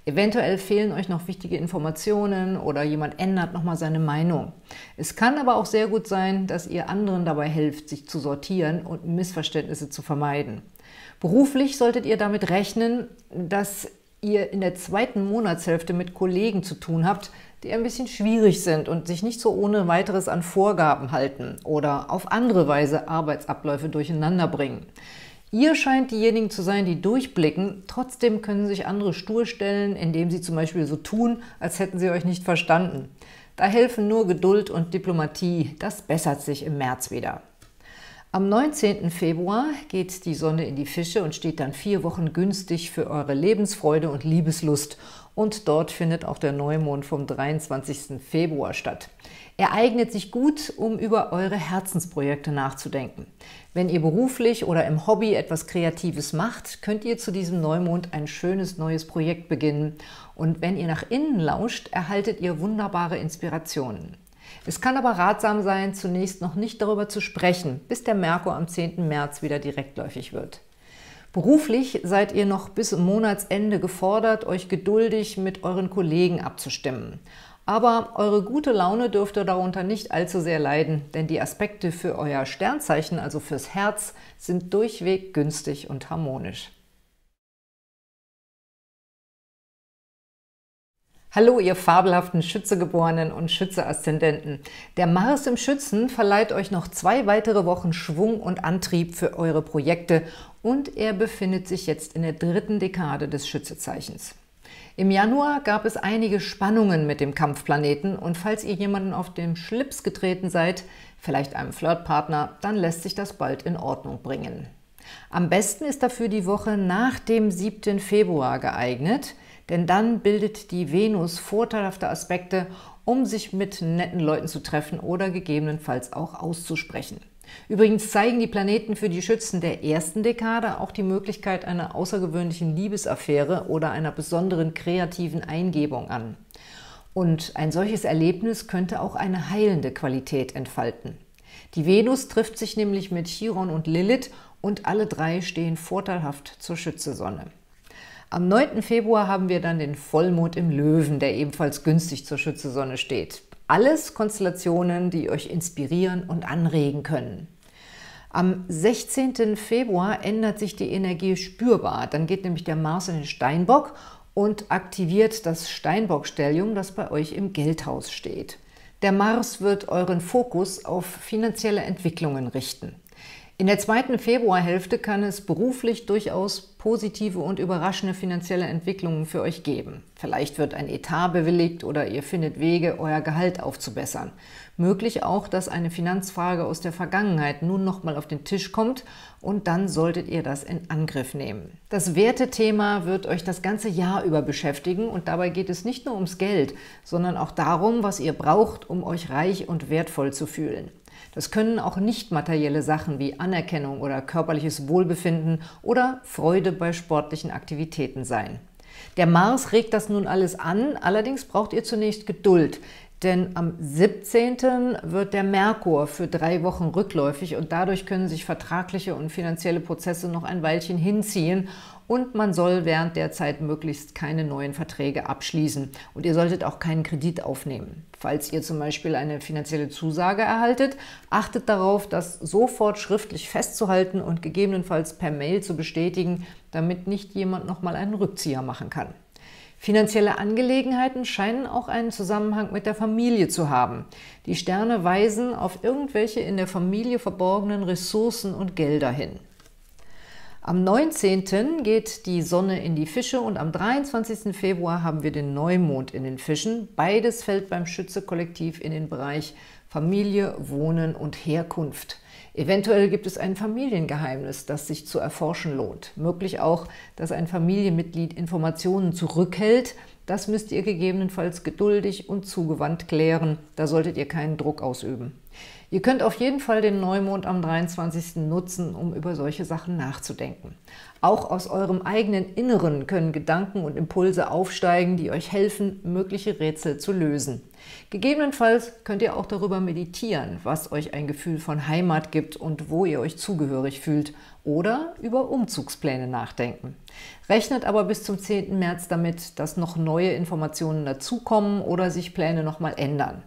S1: Eventuell fehlen euch noch wichtige Informationen oder jemand ändert nochmal seine Meinung. Es kann aber auch sehr gut sein, dass ihr anderen dabei helft, sich zu sortieren und Missverständnisse zu vermeiden. Beruflich solltet ihr damit rechnen, dass ihr in der zweiten Monatshälfte mit Kollegen zu tun habt, die ein bisschen schwierig sind und sich nicht so ohne weiteres an Vorgaben halten oder auf andere Weise Arbeitsabläufe durcheinander bringen. Ihr scheint diejenigen zu sein, die durchblicken, trotzdem können sich andere stur stellen, indem sie zum Beispiel so tun, als hätten sie euch nicht verstanden. Da helfen nur Geduld und Diplomatie, das bessert sich im März wieder. Am 19. Februar geht die Sonne in die Fische und steht dann vier Wochen günstig für eure Lebensfreude und Liebeslust. Und dort findet auch der Neumond vom 23. Februar statt. Er eignet sich gut, um über eure Herzensprojekte nachzudenken. Wenn ihr beruflich oder im Hobby etwas Kreatives macht, könnt ihr zu diesem Neumond ein schönes neues Projekt beginnen. Und wenn ihr nach innen lauscht, erhaltet ihr wunderbare Inspirationen. Es kann aber ratsam sein, zunächst noch nicht darüber zu sprechen, bis der Merkur am 10. März wieder direktläufig wird. Beruflich seid ihr noch bis Monatsende gefordert, euch geduldig mit euren Kollegen abzustimmen. Aber eure gute Laune dürfte darunter nicht allzu sehr leiden, denn die Aspekte für euer Sternzeichen, also fürs Herz, sind durchweg günstig und harmonisch. Hallo, ihr fabelhaften Schützegeborenen und Schütze-Aszendenten. Der Mars im Schützen verleiht euch noch zwei weitere Wochen Schwung und Antrieb für eure Projekte und er befindet sich jetzt in der dritten Dekade des Schützezeichens. Im Januar gab es einige Spannungen mit dem Kampfplaneten und falls ihr jemanden auf den Schlips getreten seid, vielleicht einem Flirtpartner, dann lässt sich das bald in Ordnung bringen. Am besten ist dafür die Woche nach dem 7. Februar geeignet – denn dann bildet die Venus vorteilhafte Aspekte, um sich mit netten Leuten zu treffen oder gegebenenfalls auch auszusprechen. Übrigens zeigen die Planeten für die Schützen der ersten Dekade auch die Möglichkeit einer außergewöhnlichen Liebesaffäre oder einer besonderen kreativen Eingebung an. Und ein solches Erlebnis könnte auch eine heilende Qualität entfalten. Die Venus trifft sich nämlich mit Chiron und Lilith und alle drei stehen vorteilhaft zur Schützesonne. Am 9. Februar haben wir dann den Vollmond im Löwen, der ebenfalls günstig zur Schützesonne steht. Alles Konstellationen, die euch inspirieren und anregen können. Am 16. Februar ändert sich die Energie spürbar. Dann geht nämlich der Mars in den Steinbock und aktiviert das Steinbock-Stellium, das bei euch im Geldhaus steht. Der Mars wird euren Fokus auf finanzielle Entwicklungen richten. In der zweiten Februarhälfte kann es beruflich durchaus positive und überraschende finanzielle Entwicklungen für euch geben. Vielleicht wird ein Etat bewilligt oder ihr findet Wege, euer Gehalt aufzubessern. Möglich auch, dass eine Finanzfrage aus der Vergangenheit nun nochmal auf den Tisch kommt und dann solltet ihr das in Angriff nehmen. Das Wertethema wird euch das ganze Jahr über beschäftigen und dabei geht es nicht nur ums Geld, sondern auch darum, was ihr braucht, um euch reich und wertvoll zu fühlen. Das können auch nicht materielle Sachen wie Anerkennung oder körperliches Wohlbefinden oder Freude bei sportlichen Aktivitäten sein. Der Mars regt das nun alles an, allerdings braucht ihr zunächst Geduld, denn am 17. wird der Merkur für drei Wochen rückläufig und dadurch können sich vertragliche und finanzielle Prozesse noch ein Weilchen hinziehen und man soll während der Zeit möglichst keine neuen Verträge abschließen. Und ihr solltet auch keinen Kredit aufnehmen. Falls ihr zum Beispiel eine finanzielle Zusage erhaltet, achtet darauf, das sofort schriftlich festzuhalten und gegebenenfalls per Mail zu bestätigen, damit nicht jemand nochmal einen Rückzieher machen kann. Finanzielle Angelegenheiten scheinen auch einen Zusammenhang mit der Familie zu haben. Die Sterne weisen auf irgendwelche in der Familie verborgenen Ressourcen und Gelder hin. Am 19. geht die Sonne in die Fische und am 23. Februar haben wir den Neumond in den Fischen. Beides fällt beim Schütze-Kollektiv in den Bereich Familie, Wohnen und Herkunft. Eventuell gibt es ein Familiengeheimnis, das sich zu erforschen lohnt. Möglich auch, dass ein Familienmitglied Informationen zurückhält. Das müsst ihr gegebenenfalls geduldig und zugewandt klären. Da solltet ihr keinen Druck ausüben. Ihr könnt auf jeden Fall den Neumond am 23. nutzen, um über solche Sachen nachzudenken. Auch aus eurem eigenen Inneren können Gedanken und Impulse aufsteigen, die euch helfen, mögliche Rätsel zu lösen. Gegebenenfalls könnt ihr auch darüber meditieren, was euch ein Gefühl von Heimat gibt und wo ihr euch zugehörig fühlt oder über Umzugspläne nachdenken. Rechnet aber bis zum 10. März damit, dass noch neue Informationen dazukommen oder sich Pläne nochmal ändern.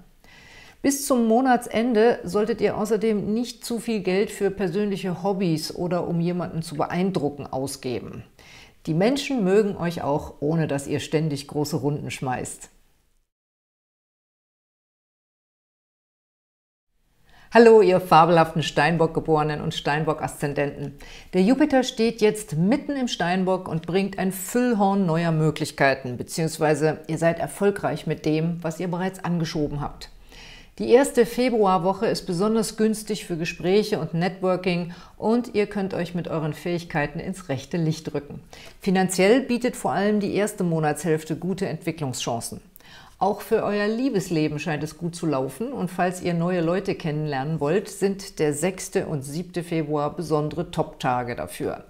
S1: Bis zum Monatsende solltet ihr außerdem nicht zu viel Geld für persönliche Hobbys oder um jemanden zu beeindrucken ausgeben. Die Menschen mögen euch auch, ohne dass ihr ständig große Runden schmeißt. Hallo, ihr fabelhaften Steinbock-Geborenen und Steinbock-Aszendenten. Der Jupiter steht jetzt mitten im Steinbock und bringt ein Füllhorn neuer Möglichkeiten, beziehungsweise ihr seid erfolgreich mit dem, was ihr bereits angeschoben habt. Die erste Februarwoche ist besonders günstig für Gespräche und Networking und ihr könnt euch mit euren Fähigkeiten ins rechte Licht rücken. Finanziell bietet vor allem die erste Monatshälfte gute Entwicklungschancen. Auch für euer Liebesleben scheint es gut zu laufen und falls ihr neue Leute kennenlernen wollt, sind der 6. und 7. Februar besondere Top-Tage dafür.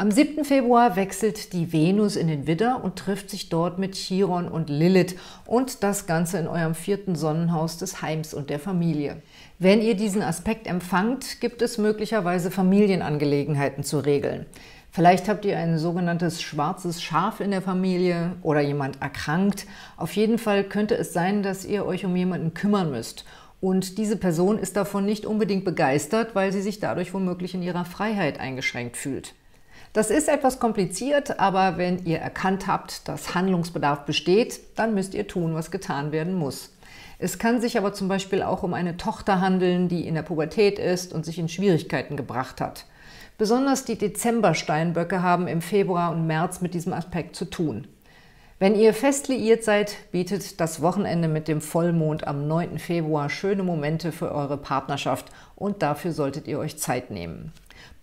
S1: Am 7. Februar wechselt die Venus in den Widder und trifft sich dort mit Chiron und Lilith und das Ganze in eurem vierten Sonnenhaus des Heims und der Familie. Wenn ihr diesen Aspekt empfangt, gibt es möglicherweise Familienangelegenheiten zu regeln. Vielleicht habt ihr ein sogenanntes schwarzes Schaf in der Familie oder jemand erkrankt. Auf jeden Fall könnte es sein, dass ihr euch um jemanden kümmern müsst. Und diese Person ist davon nicht unbedingt begeistert, weil sie sich dadurch womöglich in ihrer Freiheit eingeschränkt fühlt. Das ist etwas kompliziert, aber wenn ihr erkannt habt, dass Handlungsbedarf besteht, dann müsst ihr tun, was getan werden muss. Es kann sich aber zum Beispiel auch um eine Tochter handeln, die in der Pubertät ist und sich in Schwierigkeiten gebracht hat. Besonders die Dezember-Steinböcke haben im Februar und März mit diesem Aspekt zu tun. Wenn ihr fest liiert seid, bietet das Wochenende mit dem Vollmond am 9. Februar schöne Momente für eure Partnerschaft und dafür solltet ihr euch Zeit nehmen.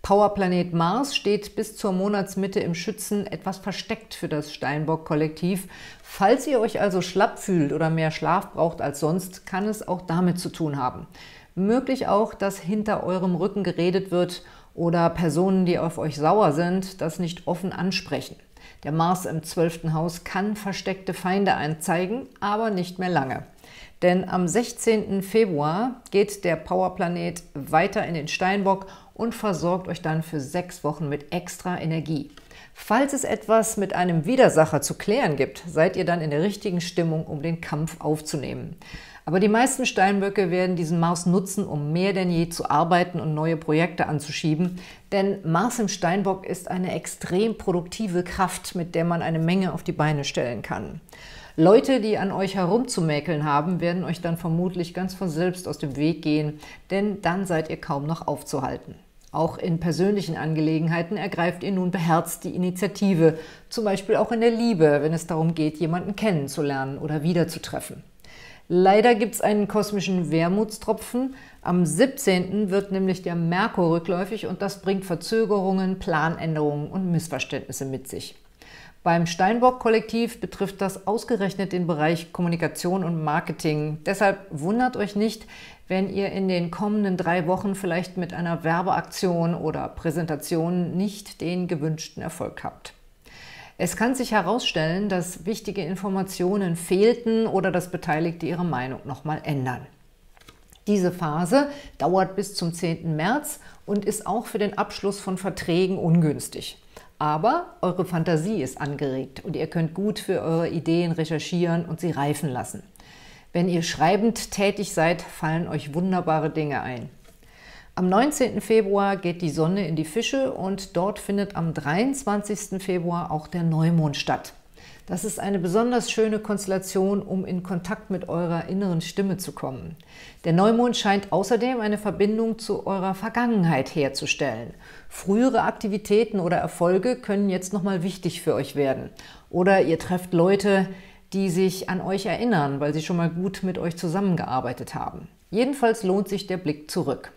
S1: Powerplanet Mars steht bis zur Monatsmitte im Schützen etwas versteckt für das Steinbock-Kollektiv. Falls ihr euch also schlapp fühlt oder mehr Schlaf braucht als sonst, kann es auch damit zu tun haben. Möglich auch, dass hinter eurem Rücken geredet wird oder Personen, die auf euch sauer sind, das nicht offen ansprechen. Der Mars im 12. Haus kann versteckte Feinde anzeigen, aber nicht mehr lange. Denn am 16. Februar geht der Powerplanet weiter in den Steinbock und versorgt euch dann für sechs Wochen mit extra Energie. Falls es etwas mit einem Widersacher zu klären gibt, seid ihr dann in der richtigen Stimmung, um den Kampf aufzunehmen. Aber die meisten Steinböcke werden diesen Mars nutzen, um mehr denn je zu arbeiten und neue Projekte anzuschieben. Denn Mars im Steinbock ist eine extrem produktive Kraft, mit der man eine Menge auf die Beine stellen kann. Leute, die an euch herumzumäkeln haben, werden euch dann vermutlich ganz von selbst aus dem Weg gehen, denn dann seid ihr kaum noch aufzuhalten. Auch in persönlichen Angelegenheiten ergreift ihr nun beherzt die Initiative, zum Beispiel auch in der Liebe, wenn es darum geht, jemanden kennenzulernen oder wiederzutreffen. Leider gibt es einen kosmischen Wermutstropfen. Am 17. wird nämlich der Merkur rückläufig und das bringt Verzögerungen, Planänderungen und Missverständnisse mit sich. Beim Steinbock-Kollektiv betrifft das ausgerechnet den Bereich Kommunikation und Marketing. Deshalb wundert euch nicht, wenn ihr in den kommenden drei Wochen vielleicht mit einer Werbeaktion oder Präsentation nicht den gewünschten Erfolg habt. Es kann sich herausstellen, dass wichtige Informationen fehlten oder dass Beteiligte ihre Meinung nochmal ändern. Diese Phase dauert bis zum 10. März und ist auch für den Abschluss von Verträgen ungünstig. Aber eure Fantasie ist angeregt und ihr könnt gut für eure Ideen recherchieren und sie reifen lassen. Wenn ihr schreibend tätig seid, fallen euch wunderbare Dinge ein. Am 19. Februar geht die Sonne in die Fische und dort findet am 23. Februar auch der Neumond statt. Das ist eine besonders schöne Konstellation, um in Kontakt mit eurer inneren Stimme zu kommen. Der Neumond scheint außerdem eine Verbindung zu eurer Vergangenheit herzustellen. Frühere Aktivitäten oder Erfolge können jetzt nochmal wichtig für euch werden. Oder ihr trefft Leute, die sich an euch erinnern, weil sie schon mal gut mit euch zusammengearbeitet haben. Jedenfalls lohnt sich der Blick zurück.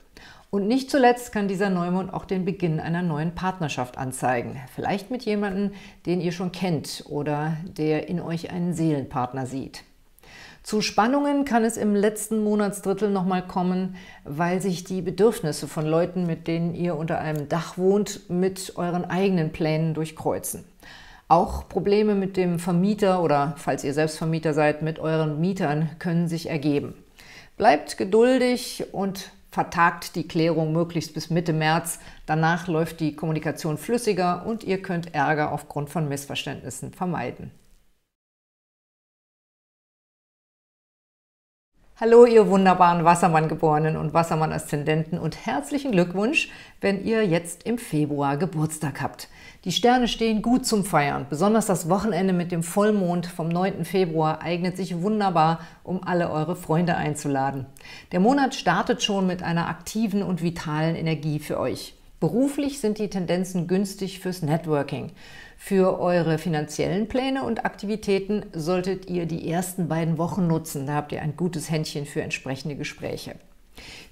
S1: Und nicht zuletzt kann dieser Neumond auch den Beginn einer neuen Partnerschaft anzeigen. Vielleicht mit jemandem, den ihr schon kennt oder der in euch einen Seelenpartner sieht. Zu Spannungen kann es im letzten Monatsdrittel nochmal kommen, weil sich die Bedürfnisse von Leuten, mit denen ihr unter einem Dach wohnt, mit euren eigenen Plänen durchkreuzen. Auch Probleme mit dem Vermieter oder, falls ihr selbst Vermieter seid, mit euren Mietern können sich ergeben. Bleibt geduldig und vertagt die Klärung möglichst bis Mitte März. Danach läuft die Kommunikation flüssiger und ihr könnt Ärger aufgrund von Missverständnissen vermeiden. Hallo, ihr wunderbaren Wassermann-Geborenen und Wassermann-Aszendenten und herzlichen Glückwunsch, wenn ihr jetzt im Februar Geburtstag habt. Die Sterne stehen gut zum Feiern. Besonders das Wochenende mit dem Vollmond vom 9. Februar eignet sich wunderbar, um alle eure Freunde einzuladen. Der Monat startet schon mit einer aktiven und vitalen Energie für euch. Beruflich sind die Tendenzen günstig fürs Networking. Für eure finanziellen Pläne und Aktivitäten solltet ihr die ersten beiden Wochen nutzen. Da habt ihr ein gutes Händchen für entsprechende Gespräche.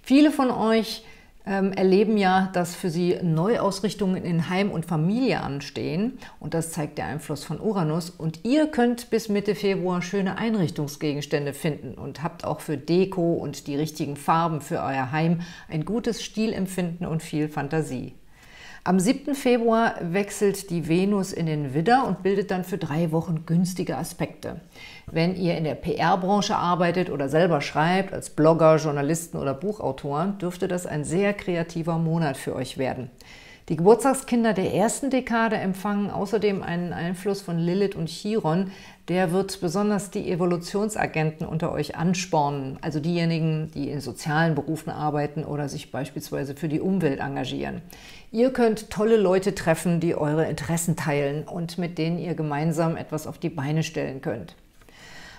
S1: Viele von euch ähm, erleben ja, dass für sie Neuausrichtungen in Heim und Familie anstehen. Und das zeigt der Einfluss von Uranus. Und ihr könnt bis Mitte Februar schöne Einrichtungsgegenstände finden und habt auch für Deko und die richtigen Farben für euer Heim ein gutes Stilempfinden und viel Fantasie. Am 7. Februar wechselt die Venus in den Widder und bildet dann für drei Wochen günstige Aspekte. Wenn ihr in der PR-Branche arbeitet oder selber schreibt, als Blogger, Journalisten oder Buchautor, dürfte das ein sehr kreativer Monat für euch werden. Die Geburtstagskinder der ersten Dekade empfangen außerdem einen Einfluss von Lilith und Chiron. Der wird besonders die Evolutionsagenten unter euch anspornen, also diejenigen, die in sozialen Berufen arbeiten oder sich beispielsweise für die Umwelt engagieren. Ihr könnt tolle Leute treffen, die eure Interessen teilen und mit denen ihr gemeinsam etwas auf die Beine stellen könnt.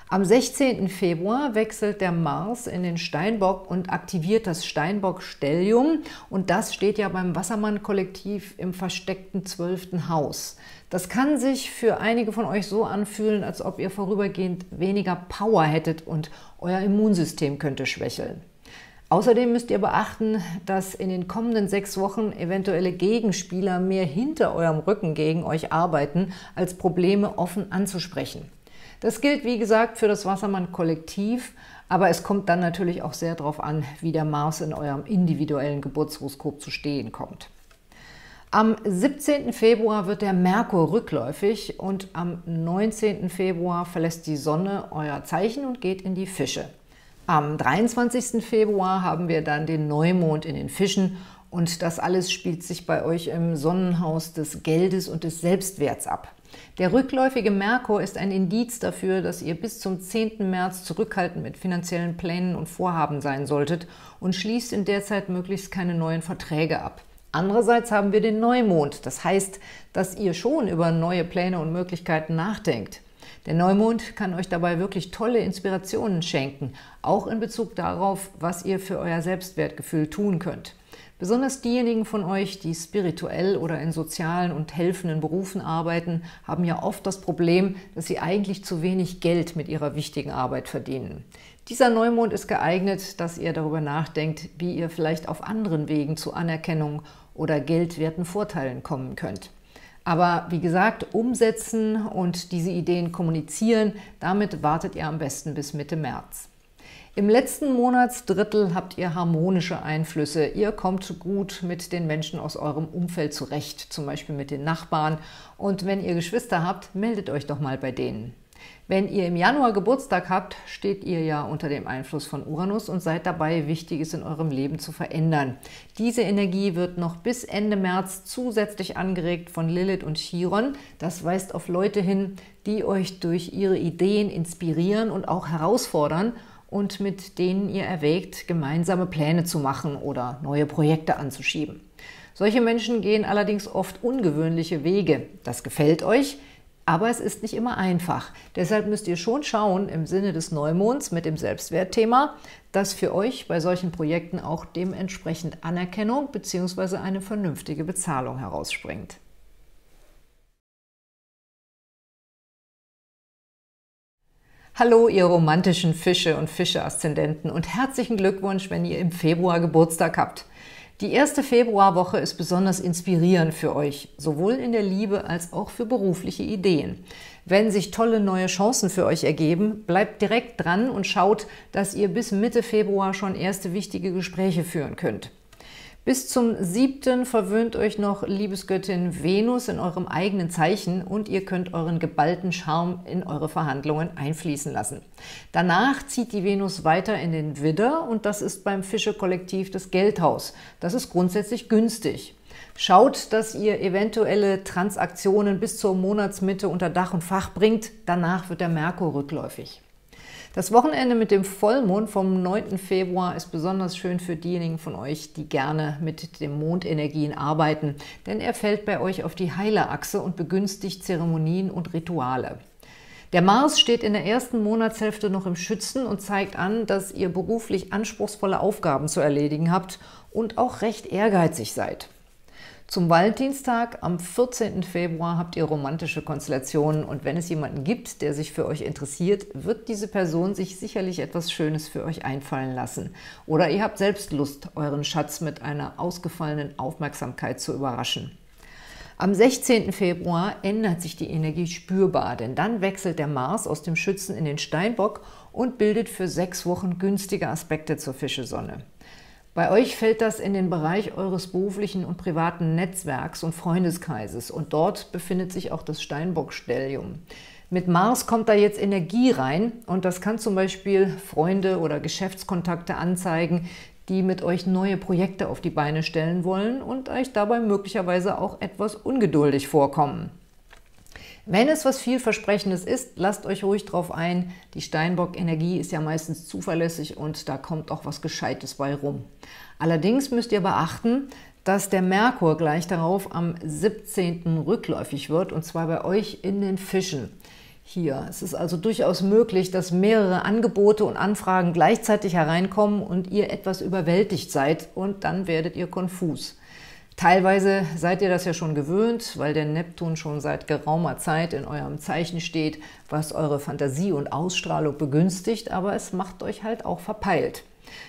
S1: Am 16. Februar wechselt der Mars in den Steinbock und aktiviert das Steinbock-Stellium. Und das steht ja beim Wassermann-Kollektiv im versteckten 12. Haus. Das kann sich für einige von euch so anfühlen, als ob ihr vorübergehend weniger Power hättet und euer Immunsystem könnte schwächeln. Außerdem müsst ihr beachten, dass in den kommenden sechs Wochen eventuelle Gegenspieler mehr hinter eurem Rücken gegen euch arbeiten, als Probleme offen anzusprechen. Das gilt, wie gesagt, für das Wassermann-Kollektiv, aber es kommt dann natürlich auch sehr darauf an, wie der Mars in eurem individuellen Geburtshoroskop zu stehen kommt. Am 17. Februar wird der Merkur rückläufig und am 19. Februar verlässt die Sonne euer Zeichen und geht in die Fische. Am 23. Februar haben wir dann den Neumond in den Fischen und das alles spielt sich bei euch im Sonnenhaus des Geldes und des Selbstwerts ab. Der rückläufige Merkur ist ein Indiz dafür, dass ihr bis zum 10. März zurückhaltend mit finanziellen Plänen und Vorhaben sein solltet und schließt in der Zeit möglichst keine neuen Verträge ab. Andererseits haben wir den Neumond. Das heißt, dass ihr schon über neue Pläne und Möglichkeiten nachdenkt. Der Neumond kann euch dabei wirklich tolle Inspirationen schenken, auch in Bezug darauf, was ihr für euer Selbstwertgefühl tun könnt. Besonders diejenigen von euch, die spirituell oder in sozialen und helfenden Berufen arbeiten, haben ja oft das Problem, dass sie eigentlich zu wenig Geld mit ihrer wichtigen Arbeit verdienen. Dieser Neumond ist geeignet, dass ihr darüber nachdenkt, wie ihr vielleicht auf anderen Wegen zu Anerkennung oder geldwerten Vorteilen kommen könnt. Aber wie gesagt, umsetzen und diese Ideen kommunizieren, damit wartet ihr am besten bis Mitte März. Im letzten Monatsdrittel habt ihr harmonische Einflüsse. Ihr kommt gut mit den Menschen aus eurem Umfeld zurecht, zum Beispiel mit den Nachbarn. Und wenn ihr Geschwister habt, meldet euch doch mal bei denen. Wenn ihr im Januar Geburtstag habt, steht ihr ja unter dem Einfluss von Uranus und seid dabei, Wichtiges in eurem Leben zu verändern. Diese Energie wird noch bis Ende März zusätzlich angeregt von Lilith und Chiron. Das weist auf Leute hin, die euch durch ihre Ideen inspirieren und auch herausfordern – und mit denen ihr erwägt, gemeinsame Pläne zu machen oder neue Projekte anzuschieben. Solche Menschen gehen allerdings oft ungewöhnliche Wege. Das gefällt euch, aber es ist nicht immer einfach. Deshalb müsst ihr schon schauen, im Sinne des Neumonds mit dem Selbstwertthema, dass für euch bei solchen Projekten auch dementsprechend Anerkennung bzw. eine vernünftige Bezahlung herausspringt. Hallo, ihr romantischen Fische und Fische-Aszendenten und herzlichen Glückwunsch, wenn ihr im Februar Geburtstag habt. Die erste Februarwoche ist besonders inspirierend für euch, sowohl in der Liebe als auch für berufliche Ideen. Wenn sich tolle neue Chancen für euch ergeben, bleibt direkt dran und schaut, dass ihr bis Mitte Februar schon erste wichtige Gespräche führen könnt. Bis zum 7. verwöhnt euch noch Liebesgöttin Venus in eurem eigenen Zeichen und ihr könnt euren geballten Charme in eure Verhandlungen einfließen lassen. Danach zieht die Venus weiter in den Widder und das ist beim Fische-Kollektiv das Geldhaus. Das ist grundsätzlich günstig. Schaut, dass ihr eventuelle Transaktionen bis zur Monatsmitte unter Dach und Fach bringt. Danach wird der Merkur rückläufig. Das Wochenende mit dem Vollmond vom 9. Februar ist besonders schön für diejenigen von euch, die gerne mit den Mondenergien arbeiten, denn er fällt bei euch auf die Heilerachse und begünstigt Zeremonien und Rituale. Der Mars steht in der ersten Monatshälfte noch im Schützen und zeigt an, dass ihr beruflich anspruchsvolle Aufgaben zu erledigen habt und auch recht ehrgeizig seid. Zum Valentinstag am 14. Februar habt ihr romantische Konstellationen und wenn es jemanden gibt, der sich für euch interessiert, wird diese Person sich sicherlich etwas Schönes für euch einfallen lassen. Oder ihr habt selbst Lust, euren Schatz mit einer ausgefallenen Aufmerksamkeit zu überraschen. Am 16. Februar ändert sich die Energie spürbar, denn dann wechselt der Mars aus dem Schützen in den Steinbock und bildet für sechs Wochen günstige Aspekte zur Fischesonne. Bei euch fällt das in den Bereich eures beruflichen und privaten Netzwerks und Freundeskreises und dort befindet sich auch das Steinbock-Stellium. Mit Mars kommt da jetzt Energie rein und das kann zum Beispiel Freunde oder Geschäftskontakte anzeigen, die mit euch neue Projekte auf die Beine stellen wollen und euch dabei möglicherweise auch etwas ungeduldig vorkommen. Wenn es was vielversprechendes ist, lasst euch ruhig drauf ein. Die Steinbock-Energie ist ja meistens zuverlässig und da kommt auch was Gescheites bei rum. Allerdings müsst ihr beachten, dass der Merkur gleich darauf am 17. rückläufig wird, und zwar bei euch in den Fischen. Hier. Es ist also durchaus möglich, dass mehrere Angebote und Anfragen gleichzeitig hereinkommen und ihr etwas überwältigt seid und dann werdet ihr konfus. Teilweise seid ihr das ja schon gewöhnt, weil der Neptun schon seit geraumer Zeit in eurem Zeichen steht, was eure Fantasie und Ausstrahlung begünstigt, aber es macht euch halt auch verpeilt.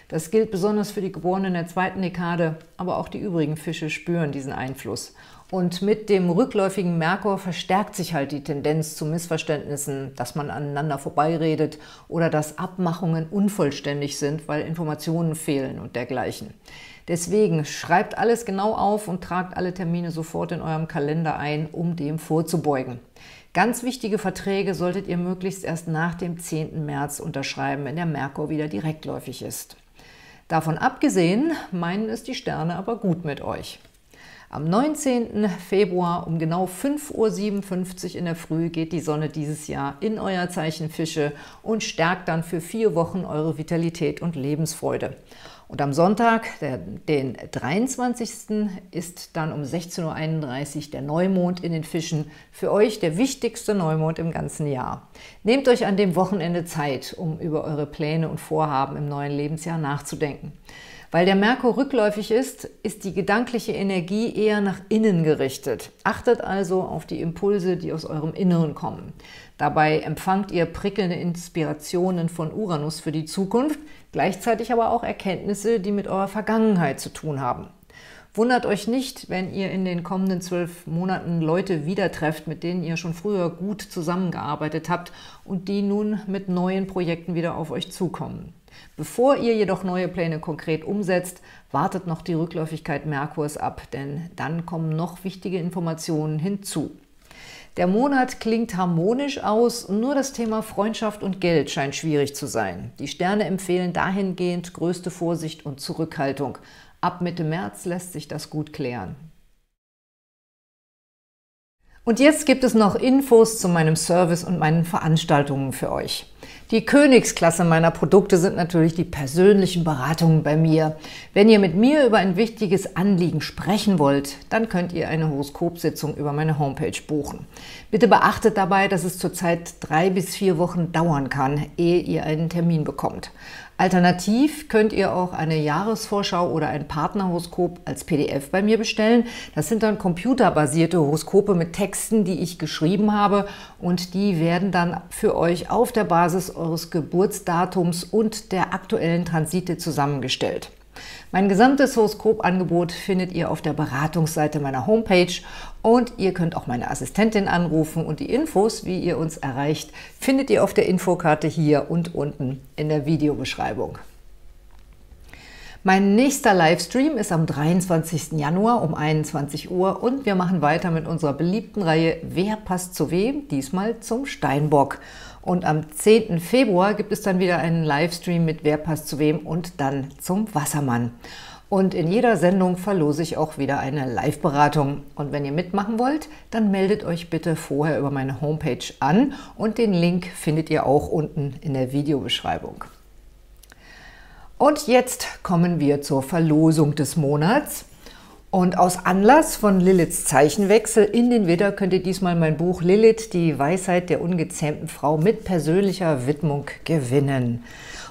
S1: Das gilt besonders für die Geborenen der zweiten Dekade, aber auch die übrigen Fische spüren diesen Einfluss. Und mit dem rückläufigen Merkur verstärkt sich halt die Tendenz zu Missverständnissen, dass man aneinander vorbeiredet oder dass Abmachungen unvollständig sind, weil Informationen fehlen und dergleichen. Deswegen schreibt alles genau auf und tragt alle Termine sofort in eurem Kalender ein, um dem vorzubeugen. Ganz wichtige Verträge solltet ihr möglichst erst nach dem 10. März unterschreiben, wenn der Merkur wieder direktläufig ist. Davon abgesehen meinen es die Sterne aber gut mit euch. Am 19. Februar um genau 5.57 Uhr in der Früh geht die Sonne dieses Jahr in euer Zeichen Fische und stärkt dann für vier Wochen eure Vitalität und Lebensfreude. Und am Sonntag, der, den 23. ist dann um 16.31 Uhr der Neumond in den Fischen. Für euch der wichtigste Neumond im ganzen Jahr. Nehmt euch an dem Wochenende Zeit, um über eure Pläne und Vorhaben im neuen Lebensjahr nachzudenken. Weil der Merkur rückläufig ist, ist die gedankliche Energie eher nach innen gerichtet. Achtet also auf die Impulse, die aus eurem Inneren kommen. Dabei empfangt ihr prickelnde Inspirationen von Uranus für die Zukunft, gleichzeitig aber auch Erkenntnisse, die mit eurer Vergangenheit zu tun haben. Wundert euch nicht, wenn ihr in den kommenden zwölf Monaten Leute wieder trefft, mit denen ihr schon früher gut zusammengearbeitet habt und die nun mit neuen Projekten wieder auf euch zukommen. Bevor ihr jedoch neue Pläne konkret umsetzt, wartet noch die Rückläufigkeit Merkurs ab, denn dann kommen noch wichtige Informationen hinzu. Der Monat klingt harmonisch aus, nur das Thema Freundschaft und Geld scheint schwierig zu sein. Die Sterne empfehlen dahingehend größte Vorsicht und Zurückhaltung. Ab Mitte März lässt sich das gut klären. Und jetzt gibt es noch Infos zu meinem Service und meinen Veranstaltungen für euch. Die Königsklasse meiner Produkte sind natürlich die persönlichen Beratungen bei mir. Wenn ihr mit mir über ein wichtiges Anliegen sprechen wollt, dann könnt ihr eine Horoskopsitzung über meine Homepage buchen. Bitte beachtet dabei, dass es zurzeit drei bis vier Wochen dauern kann, ehe ihr einen Termin bekommt. Alternativ könnt ihr auch eine Jahresvorschau oder ein Partnerhoroskop als PDF bei mir bestellen. Das sind dann computerbasierte Horoskope mit Texten, die ich geschrieben habe und die werden dann für euch auf der Basis eures Geburtsdatums und der aktuellen Transite zusammengestellt. Mein gesamtes Horoskopangebot findet ihr auf der Beratungsseite meiner Homepage und ihr könnt auch meine Assistentin anrufen und die Infos, wie ihr uns erreicht, findet ihr auf der Infokarte hier und unten in der Videobeschreibung. Mein nächster Livestream ist am 23. Januar um 21 Uhr und wir machen weiter mit unserer beliebten Reihe Wer passt zu wem? Diesmal zum Steinbock. Und am 10. Februar gibt es dann wieder einen Livestream mit Wer passt zu wem und dann zum Wassermann. Und in jeder Sendung verlose ich auch wieder eine Live-Beratung. Und wenn ihr mitmachen wollt, dann meldet euch bitte vorher über meine Homepage an und den Link findet ihr auch unten in der Videobeschreibung. Und jetzt kommen wir zur Verlosung des Monats. Und aus Anlass von Liliths Zeichenwechsel in den Widder könnt ihr diesmal mein Buch Lilith, die Weisheit der ungezähmten Frau mit persönlicher Widmung gewinnen.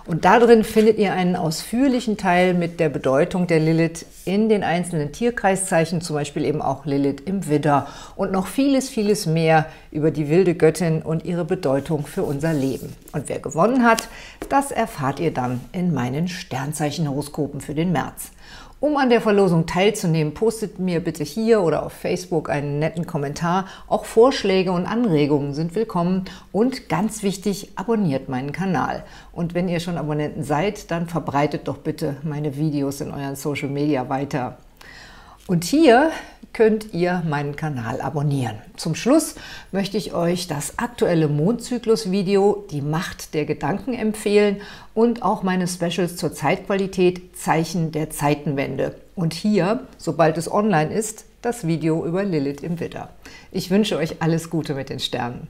S1: Und darin findet ihr einen ausführlichen Teil mit der Bedeutung der Lilith in den einzelnen Tierkreiszeichen, zum Beispiel eben auch Lilith im Widder und noch vieles, vieles mehr über die wilde Göttin und ihre Bedeutung für unser Leben. Und wer gewonnen hat, das erfahrt ihr dann in meinen Sternzeichenhoroskopen für den März. Um an der Verlosung teilzunehmen, postet mir bitte hier oder auf Facebook einen netten Kommentar. Auch Vorschläge und Anregungen sind willkommen. Und ganz wichtig, abonniert meinen Kanal. Und wenn ihr schon Abonnenten seid, dann verbreitet doch bitte meine Videos in euren Social Media weiter. Und hier könnt ihr meinen Kanal abonnieren. Zum Schluss möchte ich euch das aktuelle Mondzyklus-Video Die Macht der Gedanken empfehlen und auch meine Specials zur Zeitqualität Zeichen der Zeitenwende. Und hier, sobald es online ist, das Video über Lilith im Widder. Ich wünsche euch alles Gute mit den Sternen.